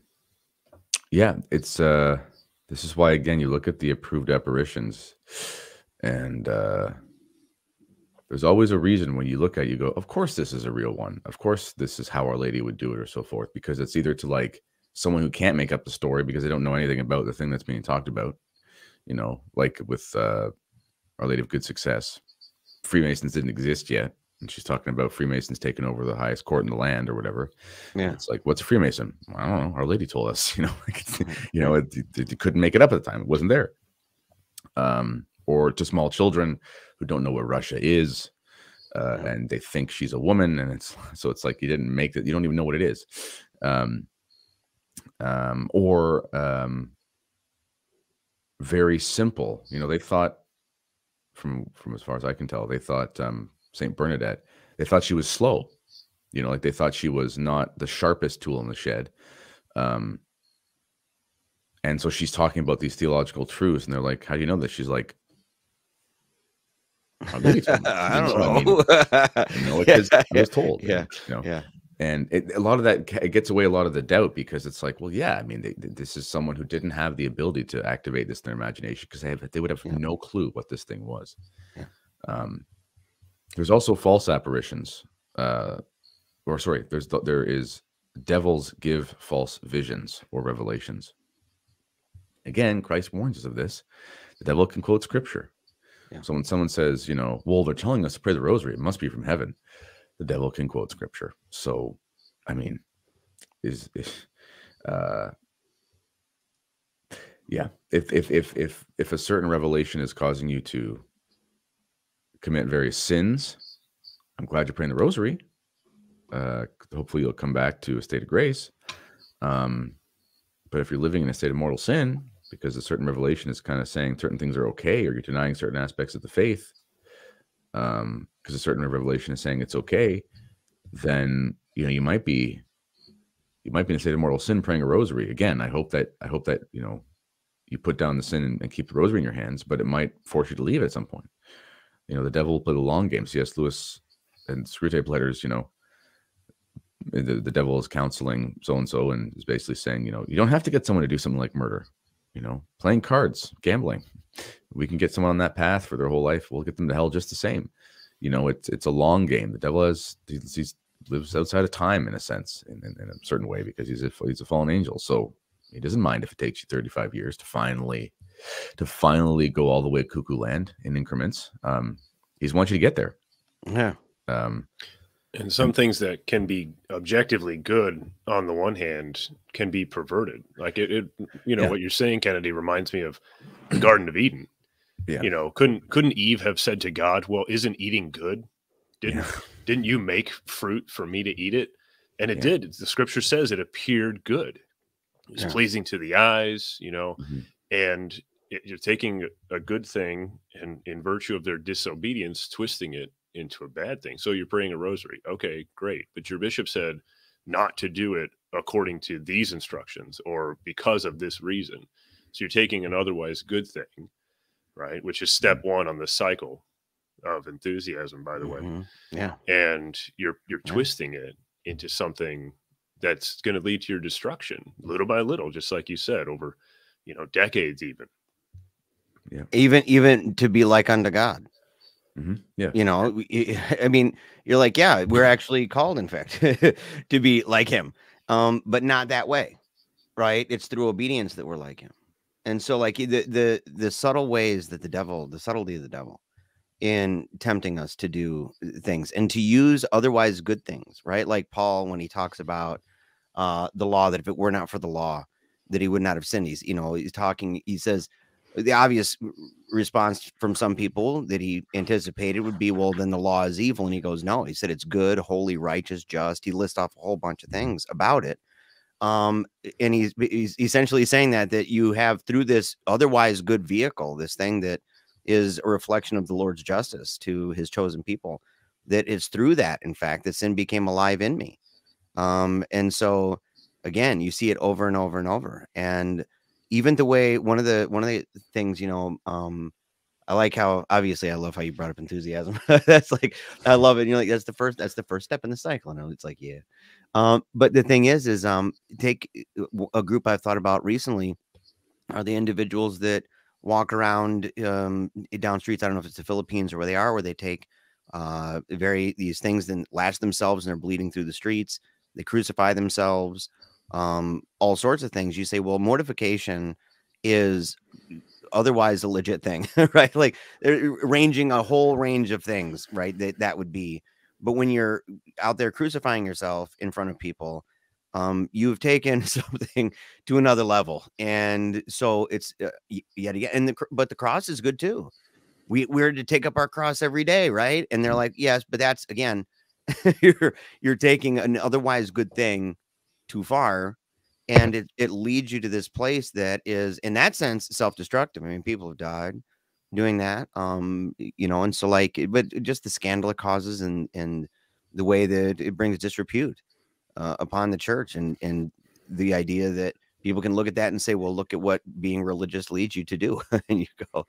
S1: yeah, it's uh this is why again you look at the approved apparitions and uh there's always a reason when you look at it, you go of course this is a real one. Of course this is how our lady would do it or so forth because it's either to like someone who can't make up the story because they don't know anything about the thing that's being talked about you know like with uh our lady of good success. Freemasons didn't exist yet and she's talking about freemasons taking over the highest court in the land or whatever.
S3: Yeah.
S1: it's like what's a freemason? I don't know. Our lady told us. You know like, you know it, it, it couldn't make it up at the time. It wasn't there. Um or to small children who don't know what russia is uh,
S3: Yeah.
S1: and they think she's a woman and it's so it's like you didn't make it you don't even know what it is. Um um or um very simple. You know they thought from from as far as i can tell they thought um saint bernadette they thought she was slow you know like they thought she was not the sharpest tool in the shed um and so she's talking about these theological truths and they're like how do you know this she's like "Our lady.
S3: I don't
S1: I mean?
S3: know.
S1: you know, because I was told.
S3: Yeah,
S1: you know,
S3: yeah.
S1: and it, a lot of that it gets away a lot of the doubt because it's like, well, yeah, I mean, they, th- this is someone who didn't have the ability to activate this in their imagination because they have they would have
S3: Yeah.
S1: no clue what this thing was.
S3: Yeah.
S1: Um, there's also false apparitions, uh, or sorry, there's the, there is devils give false visions or revelations. Again, Christ warns us of this. The devil can quote scripture.
S3: Yeah.
S1: So when someone says, you know, well, they're telling us to pray the rosary, it must be from heaven. The devil can quote scripture. So, I mean, is, is uh, yeah. If if if if if a certain revelation is causing you to commit various sins, I'm glad you're praying the rosary. Uh, hopefully, you'll come back to a state of grace. Um, but if you're living in a state of mortal sin, because a certain revelation is kind of saying certain things are okay, or you're denying certain aspects of the faith, um, because a certain revelation is saying it's okay, then you know you might be you might be in a state of mortal sin praying a rosary. Again, I hope that I hope that you know you put down the sin and, and keep the rosary in your hands, but it might force you to leave at some point. You know, the devil will play the long game. C.S. Lewis and Screwtape letters, you know, the, the devil is counseling so and so and is basically saying, you know, you don't have to get someone to do something like murder, you know, playing cards, gambling. We can get someone on that path for their whole life. We'll get them to hell just the same. You know, it's it's a long game. The devil has he's, he's lives outside of time in a sense, in, in, in a certain way, because he's a he's a fallen angel. So he doesn't mind if it takes you 35 years to finally to finally go all the way cuckoo land in increments. Um, he just wants you to get there.
S3: Yeah.
S1: Um,
S2: And some things that can be objectively good on the one hand can be perverted. Like it, it you know,
S1: Yeah.
S2: what you're saying, Kennedy, reminds me of the Garden of Eden.
S1: Yeah.
S2: You know, couldn't couldn't Eve have said to God, Well, isn't eating good? Didn't
S1: Yeah.
S2: didn't you make fruit for me to eat it? And it
S1: Yeah.
S2: did. The scripture says it appeared good. It was
S3: Yeah.
S2: pleasing to the eyes, you know,
S1: Mhm.
S2: and it, you're taking a good thing and in virtue of their disobedience twisting it into a bad thing. So you're praying a rosary. Okay great. But your bishop said not to do it according to these instructions or because of this reason. So you're taking an otherwise good thing right which is step one on the cycle of enthusiasm by the way.
S3: Mhm. Yeah.
S2: and you're you're
S3: Yeah.
S2: twisting it into something that's going to lead to your destruction little by little just like you said over you know decades even
S3: Even even to be like unto God.
S1: Mhm. Yeah.
S3: You know, I mean, you're like, yeah, we're actually called, in fact, to be like him. Um, but not that way. Right? It's through obedience that we're like him. And so, like the the the subtle ways that the devil, the subtlety of the devil in tempting us to do things and to use otherwise good things, right? Like Paul when he talks about uh the law, that if it were not for the law, that he would not have sinned. He's, you know, he's talking, he says the obvious response from some people that he anticipated would be, well, then the law is evil. And he goes, no, he said it's good, holy, righteous, just. He lists off a whole bunch of things about it. Um, and he's, he's essentially saying that that you have through this otherwise good vehicle, this thing that is a reflection of the Lord's justice to his chosen people, that it's through that, in fact, that sin became alive in me. Um, and so again, you see it over and over and over. And even the way one of the one of the things, you know, um, I like how obviously I love how you brought up enthusiasm. that's like I love it. You're like that's the first that's the first step in the cycle. And it's like yeah. Um, but the thing is, is um, take a group I've thought about recently are the individuals that walk around um, down streets. I don't know if it's the Philippines or where they are, where they take uh, very these things then latch themselves and they're bleeding through the streets. They crucify themselves, um, all sorts of things. You say, well, mortification is otherwise a legit thing, right? Like ranging a whole range of things, right? That that would be. But when you're out there crucifying yourself in front of people, um, you've taken something to another level, and so it's uh, yet again. And the but the cross is good too. We we're to take up our cross every day, right? And they're mm. like, yes, but that's again, you're you're taking an otherwise good thing too far and it, it leads you to this place that is in that sense self-destructive i mean people have died doing that um you know and so like but just the scandal it causes and and the way that it brings disrepute uh, upon the church and and the idea that people can look at that and say well look at what being religious leads you to do. And you go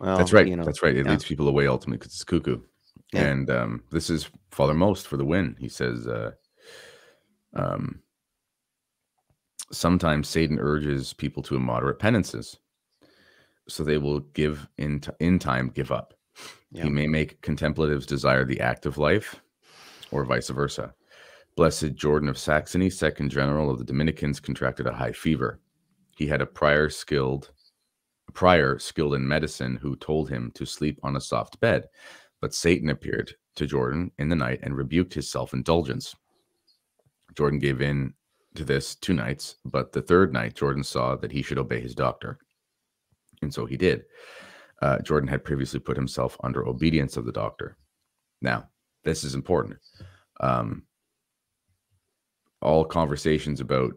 S1: well that's right. you know, that's right. It yeah. leads people away ultimately because it's cuckoo. Yeah. and um this is father most for the win. He says uh um sometimes Satan urges people to immoderate penances, so they will give in t- in time give up. Yeah. He may make contemplatives desire the active life, or vice versa. Blessed Jordan of Saxony, second general of the Dominicans, contracted a high fever. He had a prior skilled a prior skilled in medicine who told him to sleep on a soft bed, but Satan appeared to Jordan in the night and rebuked his self-indulgence. Jordan gave in to this two nights, but the third night, Jordan saw that he should obey his doctor. And so he did. Uh, Jordan had previously put himself under obedience of the doctor. Now, this is important. Um, all conversations about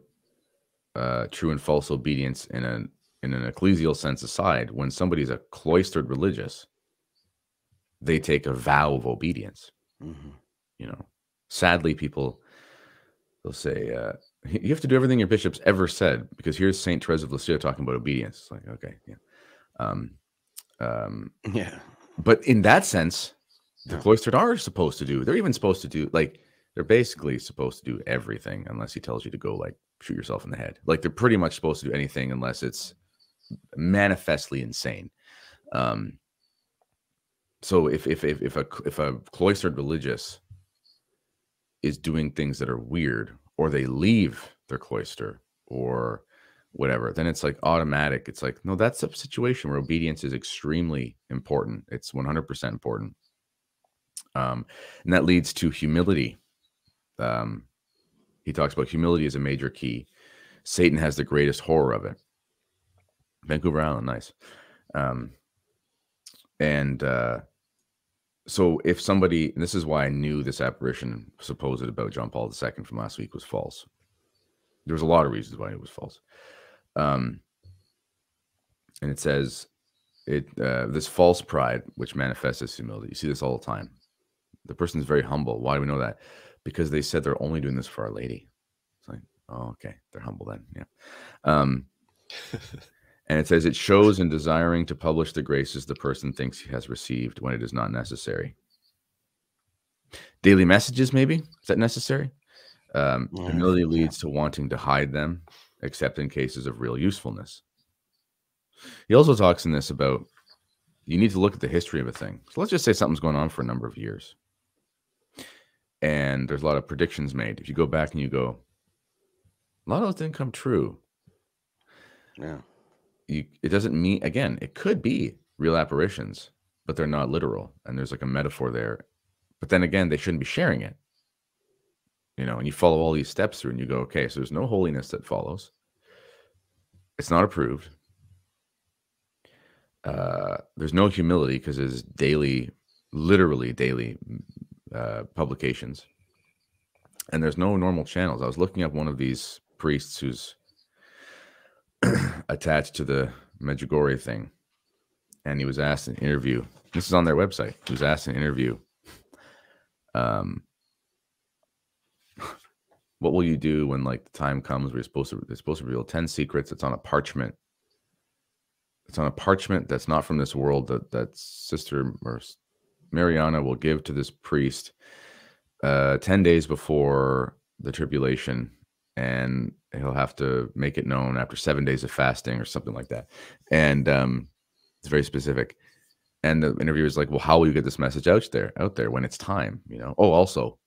S1: uh, true and false obedience in an in an ecclesial sense aside, when somebody's a cloistered religious, they take a vow of obedience. Mm-hmm. You know, sadly, people they'll say, uh, you have to do everything your bishop's ever said because here's Saint Therese of Lisieux talking about obedience. It's like, okay, yeah, um, um,
S3: yeah.
S1: But in that sense, the yeah. cloistered are supposed to do. They're even supposed to do like they're basically supposed to do everything unless he tells you to go like shoot yourself in the head. Like they're pretty much supposed to do anything unless it's manifestly insane. Um, so if if if if a if a cloistered religious is doing things that are weird or they leave their cloister or whatever, then it's like automatic. It's like, no, that's a situation where obedience is extremely important. It's 100% important. Um, and that leads to humility. Um, he talks about humility as a major key. Satan has the greatest horror of it. Vancouver Island, nice. Um, and uh, so if somebody, and this is why I knew this apparition supposed about John Paul II from last week was false. There was a lot of reasons why it was false. Um, and it says it uh, this false pride which manifests as humility. You see this all the time. The person is very humble. Why do we know that? Because they said they're only doing this for Our Lady. It's like, oh, okay, they're humble then. Yeah. Um, And it says it shows in desiring to publish the graces the person thinks he has received when it is not necessary. Daily messages, maybe? Is that necessary? Um, yeah. Humility leads to wanting to hide them, except in cases of real usefulness. He also talks in this about you need to look at the history of a thing. So let's just say something's going on for a number of years. And there's a lot of predictions made. If you go back and you go, a lot of those didn't come true.
S3: Yeah
S1: you it doesn't mean again it could be real apparitions but they're not literal and there's like a metaphor there. But then again they shouldn't be sharing it. You know and you follow all these steps through and you go okay so there's no holiness that follows. It's not approved. Uh there's no humility because there's daily literally daily uh publications. And there's no normal channels. I was looking up one of these priests who's attached to the Medjugorje thing, and he was asked an interview. This is on their website. He was asked an interview. Um, what will you do when like the time comes where you're supposed to they're supposed to reveal 10 secrets it's on a parchment it's on a parchment that's not from this world that that sister Mirjana will give to this priest uh 10 days before the tribulation and he'll have to make it known after seven days of fasting or something like that. And um, it's very specific. And the interviewer is like, "Well, how will you get this message out there? Out there when it's time? You know? Oh, also,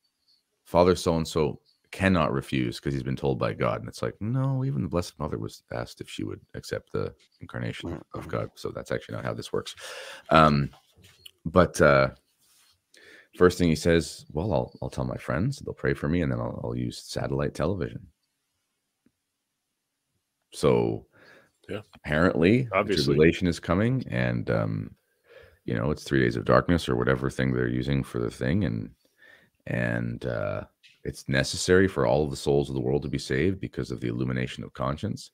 S1: Father so and so cannot refuse because he's been told by God. And it's like, no, even the Blessed Mother was asked if she would accept the incarnation of God. So that's actually not how this works. Um, but uh, first thing he says, well, I'll, I'll tell my friends, they'll pray for me, and then I'll, I'll use satellite television. So
S2: yeah.
S1: apparently,
S2: Obviously.
S1: tribulation is coming, and um, you know, it's three days of darkness or whatever thing they're using for the thing, and and uh, it's necessary for all of the souls of the world to be saved because of the illumination of conscience.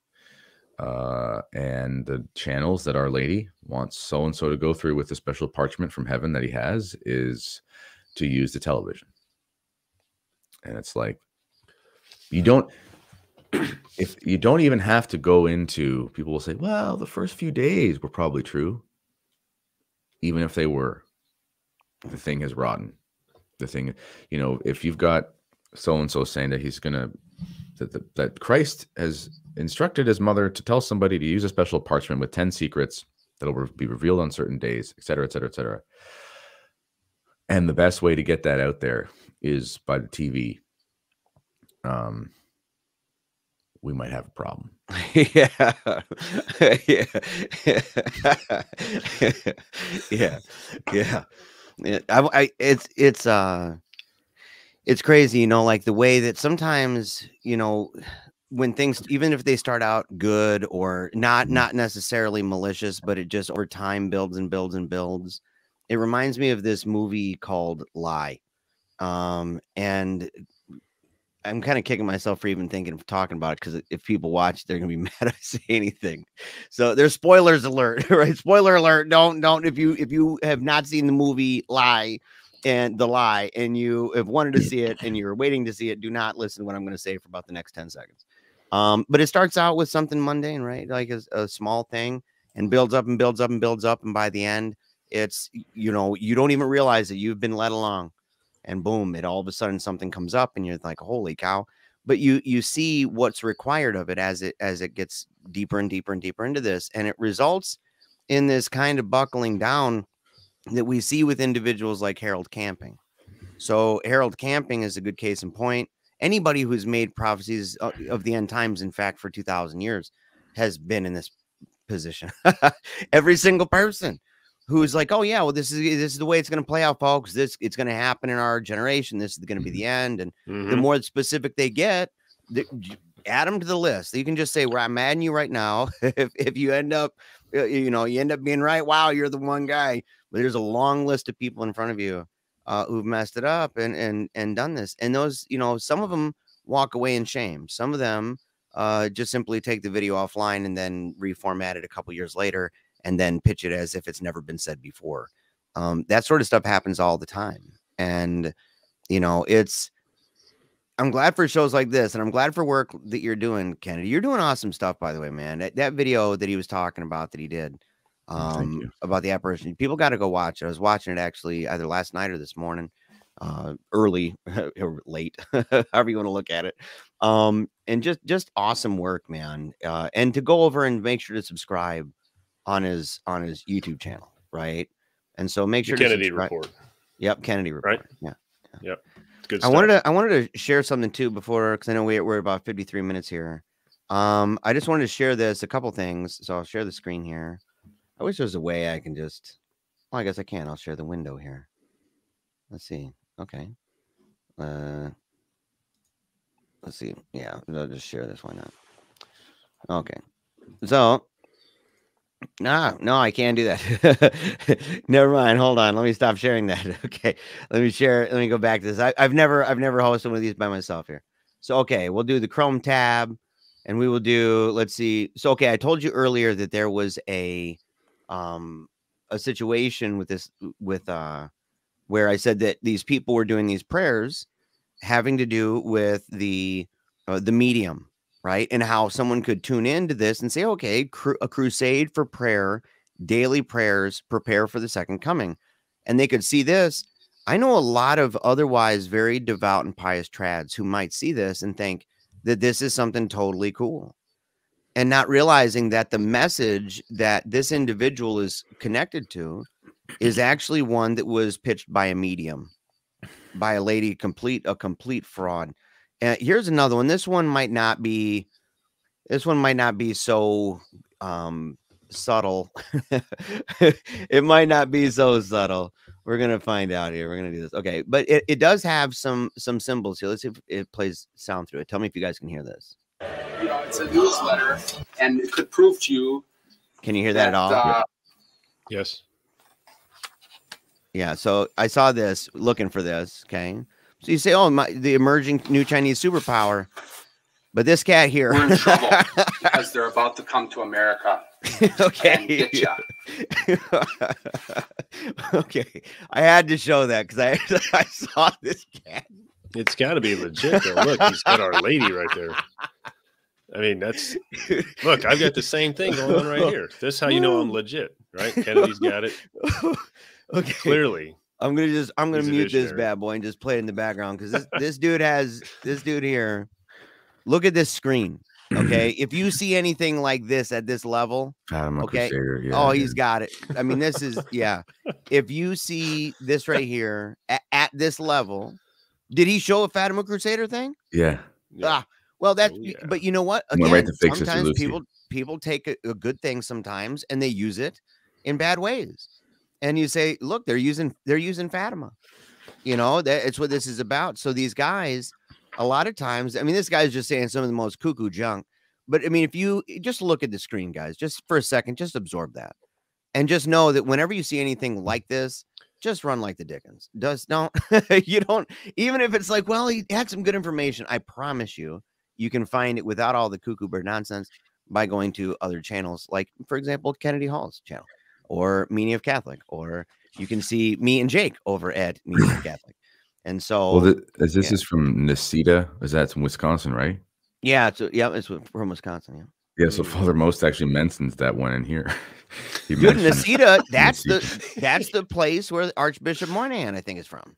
S1: Uh, and the channels that Our Lady wants so and so to go through with the special parchment from heaven that he has is to use the television. And it's like, you don't, if you don't even have to go into, people will say, well, the first few days were probably true. Even if they were, the thing has rotten. The thing, you know, if you've got so and so saying that he's to that, that that Christ has instructed his mother to tell somebody to use a special parchment with 10 secrets that'll be revealed on certain days, et cetera, et cetera, et cetera. And the best way to get that out there is by the TV. Um, we might have a problem.
S3: yeah. yeah. yeah. Yeah. Yeah. I, I, it's, it's, uh, it's crazy, you know, like the way that sometimes, you know, when things even if they start out good or not
S1: Mhm.
S3: not necessarily malicious, but it just over time builds and builds and builds. It reminds me of this movie called Lie. Um, and I'm kind of kicking myself for even thinking of talking about it because if people watch, they're gonna be mad if I say anything. So there's spoilers alert, right? Spoiler alert. Don't don't if you if you have not seen the movie Lie and the lie and you have wanted to see it and you're waiting to see it, do not listen to what I'm going to say for about the next 10 seconds. Um, but it starts out with something mundane, right? Like a, a small thing and builds up and builds up and builds up. And by the end, it's, you know, you don't even realize that you've been led along and boom, it all of a sudden something comes up and you're like, holy cow. But you you see what's required of it as it as it gets deeper and deeper and deeper into this, and it results in this kind of buckling down that we see with individuals like Harold Camping. So Harold Camping is a good case in point. Anybody who's made prophecies uh, of the end times, in fact, for 2,000 years, has been in this position. Every single person who's like, "Oh yeah, well this is this is the way it's going to play out, folks. This it's going to happen in our generation. This is going to be the end." And the
S2: Mhm.
S3: more specific they get, the, add them to the list. You can just say, "Well, I'm adding you right now." if if you end up, you know, you end up being right, wow, you're the one guy. But there's a long list of people in front of you uh, who've messed it up and and and done this. And those, you know, some of them walk away in shame. Some of them uh, just simply take the video offline and then reformat it a couple years later and then pitch it as if it's never been said before. Um, that sort of stuff happens all the time. And you know, it's I'm glad for shows like this, and I'm glad for work that you're doing, Kennedy. You're doing awesome stuff, by the way, man. That, that video that he was talking about that he did
S1: Mm,
S3: um about the apparition. People got to go watch it. I was watching it actually either last night or this morning, uh early or late, however you want to look at it. Um, and just just awesome work, man. Uh, and to go over and make sure to subscribe on his on his YouTube channel, right? And so make sure to
S2: Kennedy report.
S3: Yep, Kennedy report.
S2: Right?
S3: Yeah. yeah.
S2: It's good
S3: I
S2: stuff.
S3: wanted to I wanted to share something too before because I know we, we're about 53 minutes here. Um, I just wanted to share this a couple things. So I'll share the screen here. I wish there was a way I can just well, I guess I can. I'll share the window here. Let's see. Okay. Uh let's see. Yeah, I'll just share this. Why not? Okay. So no, no, I can't do that. never mind. Hold on. Let me stop sharing that. Okay. Let me share. Let me go back to this. I, I've never I've never hosted one of these by myself here. So okay, we'll do the Chrome tab and we will do let's see. So okay, I told you earlier that there was a um a situation with this with uh where I said that these people were doing these prayers having to do with the uh, the medium, right? And how someone could tune into this and say, okay, cru- a crusade for prayer, daily prayers, prepare for the second coming. And they could see this. I know a lot of otherwise very devout and pious trads who might see this and think, that this is something totally cool and not realizing that the message that this individual is connected to is actually one that was pitched by a medium by a lady complete a complete fraud and here's another one this one might not be this one might not be so um subtle it might not be so subtle we're gonna find out here we're gonna do this okay but it, it does have some some symbols here let's see if it plays sound through it tell me if you guys can hear this
S4: you know, it's a newsletter, and it could prove to you.
S3: Can you hear that, at all?
S4: uh,
S2: Yes.
S3: Yeah. So I saw this, looking for this. Okay. So you say, "Oh, my, the emerging new Chinese superpower," but this cat here.
S4: We're in trouble. because they're about to come to America and
S3: okay.
S4: get
S3: okay. I had to show that because I I saw this cat.
S2: It's got to be legit. Though. Look, he's got Our Lady right there. I mean, that's look. I've got the same thing going on right here. This is how you know I'm legit, right? Kennedy's got it
S3: okay.
S2: clearly.
S3: I'm gonna just I'm gonna
S2: He's
S3: mute this bad boy and just play it in the background because this this dude has this dude here. Look at this screen. Okay, if you see anything like this at this level, Okay.
S1: Yeah,
S3: oh, he's got it. I mean, this is yeah. If you see this right here at, at this level, did he show a Fatima Crusader thing?
S1: yeah.
S2: Yeah.
S3: Ah, well, that's
S2: Oh, yeah.
S3: but you know what? Again,
S1: right to fix it to
S3: sometimes people people take a, a good thing sometimes and they use it in bad ways. And you say, look, they're using they're using Fatima. You know, that it's what this is about. So these guys, a lot of times, I mean, this guy's just saying some of the most cuckoo junk. But I mean, if you eh, just look at the screen, guys, just for a second, just absorb that. And just know that whenever you see anything like this, just run like the Dickens. Does don't you don't even if it's like, well, he had some good information. I promise you, you can find it without all the cuckoo bird nonsense by going to other channels, like for example, Kennedy Hall's channel or Meaning of Catholic, or you can see me and Jake over at Meaning of Catholic. And so,
S1: Well, th- as this
S3: yeah.
S1: is from Necedah. Is that from Wisconsin, right?
S3: yeah, it's yeah, it's from Wisconsin. Yeah.
S1: Yeah. So
S2: Mm.
S1: Father Most actually mentions that one in here. he
S3: Dude, Necedah, that's the that's the place where Archbishop Moynihan, I think, is from.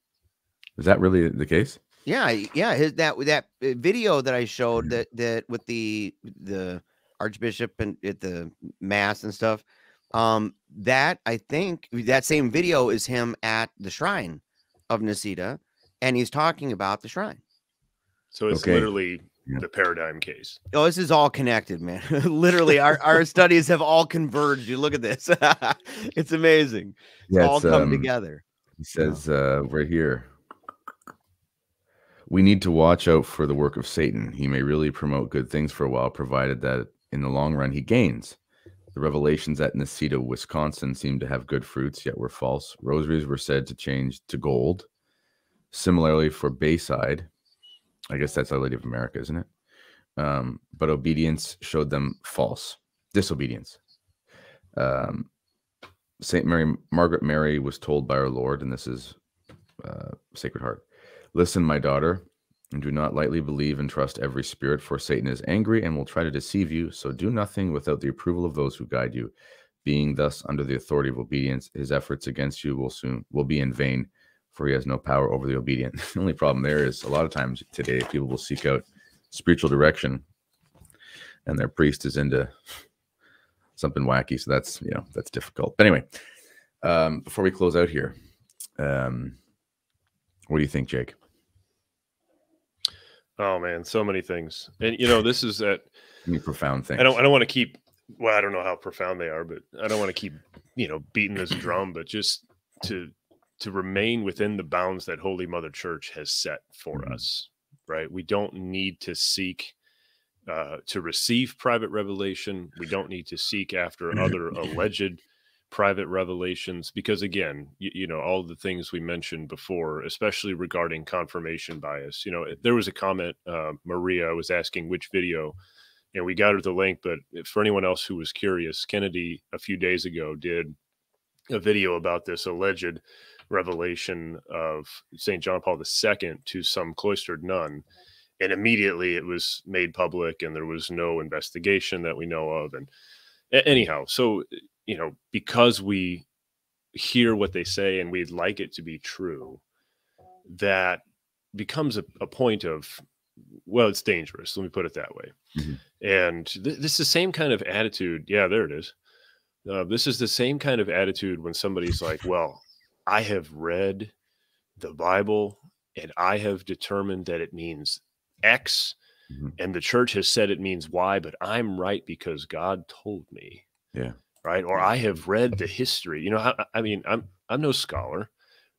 S1: Is that really the case?
S3: Yeah, yeah. His that that uh, video that I showed
S1: Mhm.
S3: that that with the the Archbishop and at the mass and stuff. Um, that I think that same video is him at the shrine of Necedah, and he's talking about the shrine.
S2: So it's
S1: Okay.
S2: literally
S1: Yeah.
S2: the paradigm case.
S3: Oh, this is all connected, man. Literally, our, our studies have all converged. You look at this. it's amazing. It's
S1: Yeah.
S3: all
S1: it's,
S3: come
S1: um,
S3: together.
S1: He says uh, right here. We need to watch out for the work of Satan. He may really promote good things for a while, provided that in the long run he gains. The revelations at Necedah, Wisconsin seem to have good fruits, yet were false. Rosaries were said to change to gold. Similarly, for Bayside, I guess that's Our Lady of America, isn't it? Um, but obedience showed them false disobedience. Um, Saint Mary, Margaret Mary was told by our Lord, and this is uh, Sacred Heart. Listen, my daughter, and do not lightly believe and trust every spirit, for Satan is angry and will try to deceive you. So do nothing without the approval of those who guide you. Being thus under the authority of obedience, his efforts against you will soon will be in vain, for he has no power over the obedient. the only problem there is a lot of times today people will seek out spiritual direction, and their priest is into something wacky. So that's you know that's difficult. But anyway, um, before we close out here, um, what do you think, Jake?
S2: Oh man, so many things. And you know, this is that
S1: profound thing.
S2: I don't I don't want to keep well, I don't know how profound they are, but I don't want to keep, you know, beating this drum, but just to to remain within the bounds that Holy Mother Church has set for
S1: Mhm.
S2: us, right? We don't need to seek uh, to receive private revelation. We don't need to seek after other alleged private revelations because again you, you know all the things we mentioned before especially regarding confirmation bias you know there was a comment uh, maria was asking which video and we got her the link but for anyone else who was curious kennedy a few days ago did a video about this alleged revelation of st john paul ii to some cloistered nun and immediately it was made public and there was no investigation that we know of and anyhow so you know because we hear what they say and we'd like it to be true that becomes a, a point of well, it's dangerous. Let me put it that way.
S1: Mhm.
S2: And th- this is the same kind of attitude. Yeah, there it is. Uh, this is the same kind of attitude when somebody's like, well, I have read the Bible and I have determined that it means X
S1: Mhm.
S2: and the church has said it means Y, but I'm right because God told me.
S1: Yeah.
S2: Right. Or I have read the history. You know, I, I mean, I'm I'm no scholar,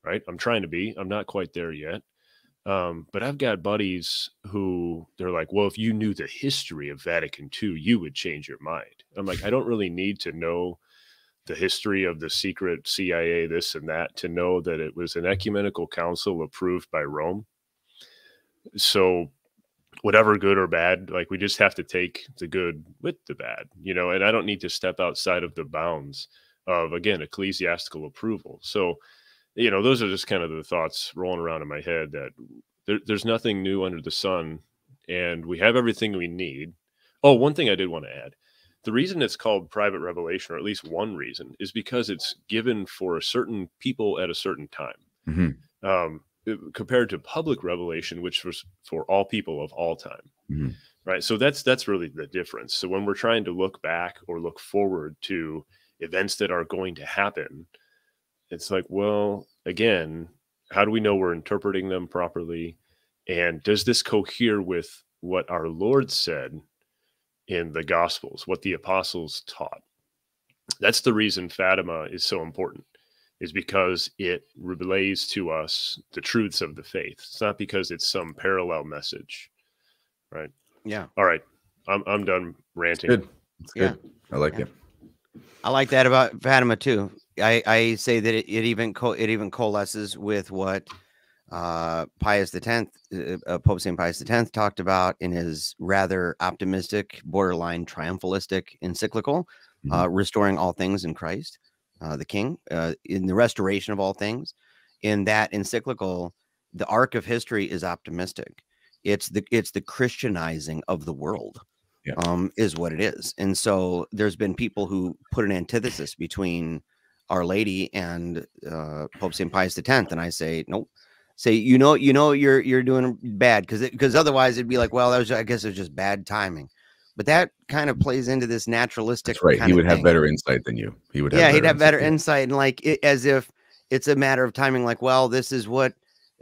S2: right? I'm trying to be. I'm not quite there yet. Um, but I've got buddies who they're like, well, if you knew the history of Vatican II, you would change your mind. I'm like, I don't really need to know the history of the secret CIA, this and that, to know that it was an ecumenical council approved by Rome. So, whatever good or bad, like we just have to take the good with the bad, you know, and I don't need to step outside of the bounds of, again, ecclesiastical approval. So, you know, those are just kind of the thoughts rolling around in my head that there, there's nothing new under the sun and we have everything we need. Oh, one thing I did want to add the reason it's called private revelation, or at least one reason, is because it's given for a certain people at a certain time.
S1: Mhm.
S2: Um, compared to public revelation, which was for all people of all time.
S1: Mhm.
S2: Right. So that's that's really the difference. So when we're trying to look back or look forward to events that are going to happen, it's like, well, again, how do we know we're interpreting them properly? And does this cohere with what our Lord said in the Gospels, what the apostles taught? That's the reason Fatima is so important, is because it relays to us the truths of the faith. It's not because it's some parallel message. Right.
S3: Yeah.
S2: All right. I'm, I'm done ranting.
S1: Good. It's
S3: Yeah.
S1: I like
S3: Yeah.
S1: it.
S3: I like that about Fatima too. I, I say that it, it even co- it even coalesces with what uh, Pius the Tenth, uh, uh, Pope Saint Pius the Tenth, talked about in his rather optimistic, borderline triumphalistic encyclical, uh, "Restoring All Things in Christ, uh, the King," uh, in the restoration of all things. In that encyclical, the arc of history is optimistic. It's the it's the Christianizing of the world
S1: Yeah.
S3: um, is what it is. And so there's been people who put an antithesis between Our Lady and uh, Pope Saint Pius X, and I say nope. Say you know you know you're you're doing bad because because otherwise it'd be like well that was I guess it was just bad timing, but that kind of plays into this naturalistic.
S1: That's right. He would have
S3: thing.
S1: better insight than you. He would have
S3: Yeah, he'd have better insight and like it, as if it's a matter of timing. Like well this is what.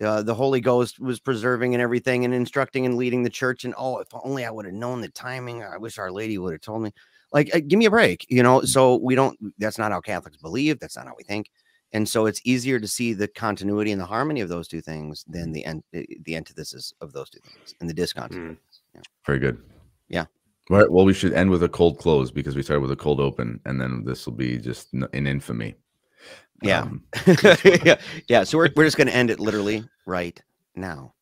S3: Uh, the Holy Ghost was preserving and everything and instructing and leading the church. And oh, if only I would have known the timing. I wish Our Lady would have told me like uh, give me a break you know so we don't that's not how catholics believe that's not how we think and so it's easier to see the continuity and the harmony of those two things than the end the antithesis of those two things and the discontinuity
S1: Very good.
S3: Yeah.
S1: All right. Well, we should end with a cold close because we started with a cold open, and then this will be just n- in infamy.
S3: Yeah.
S1: Um,
S3: yeah yeah so we're, we're just going to end it literally right now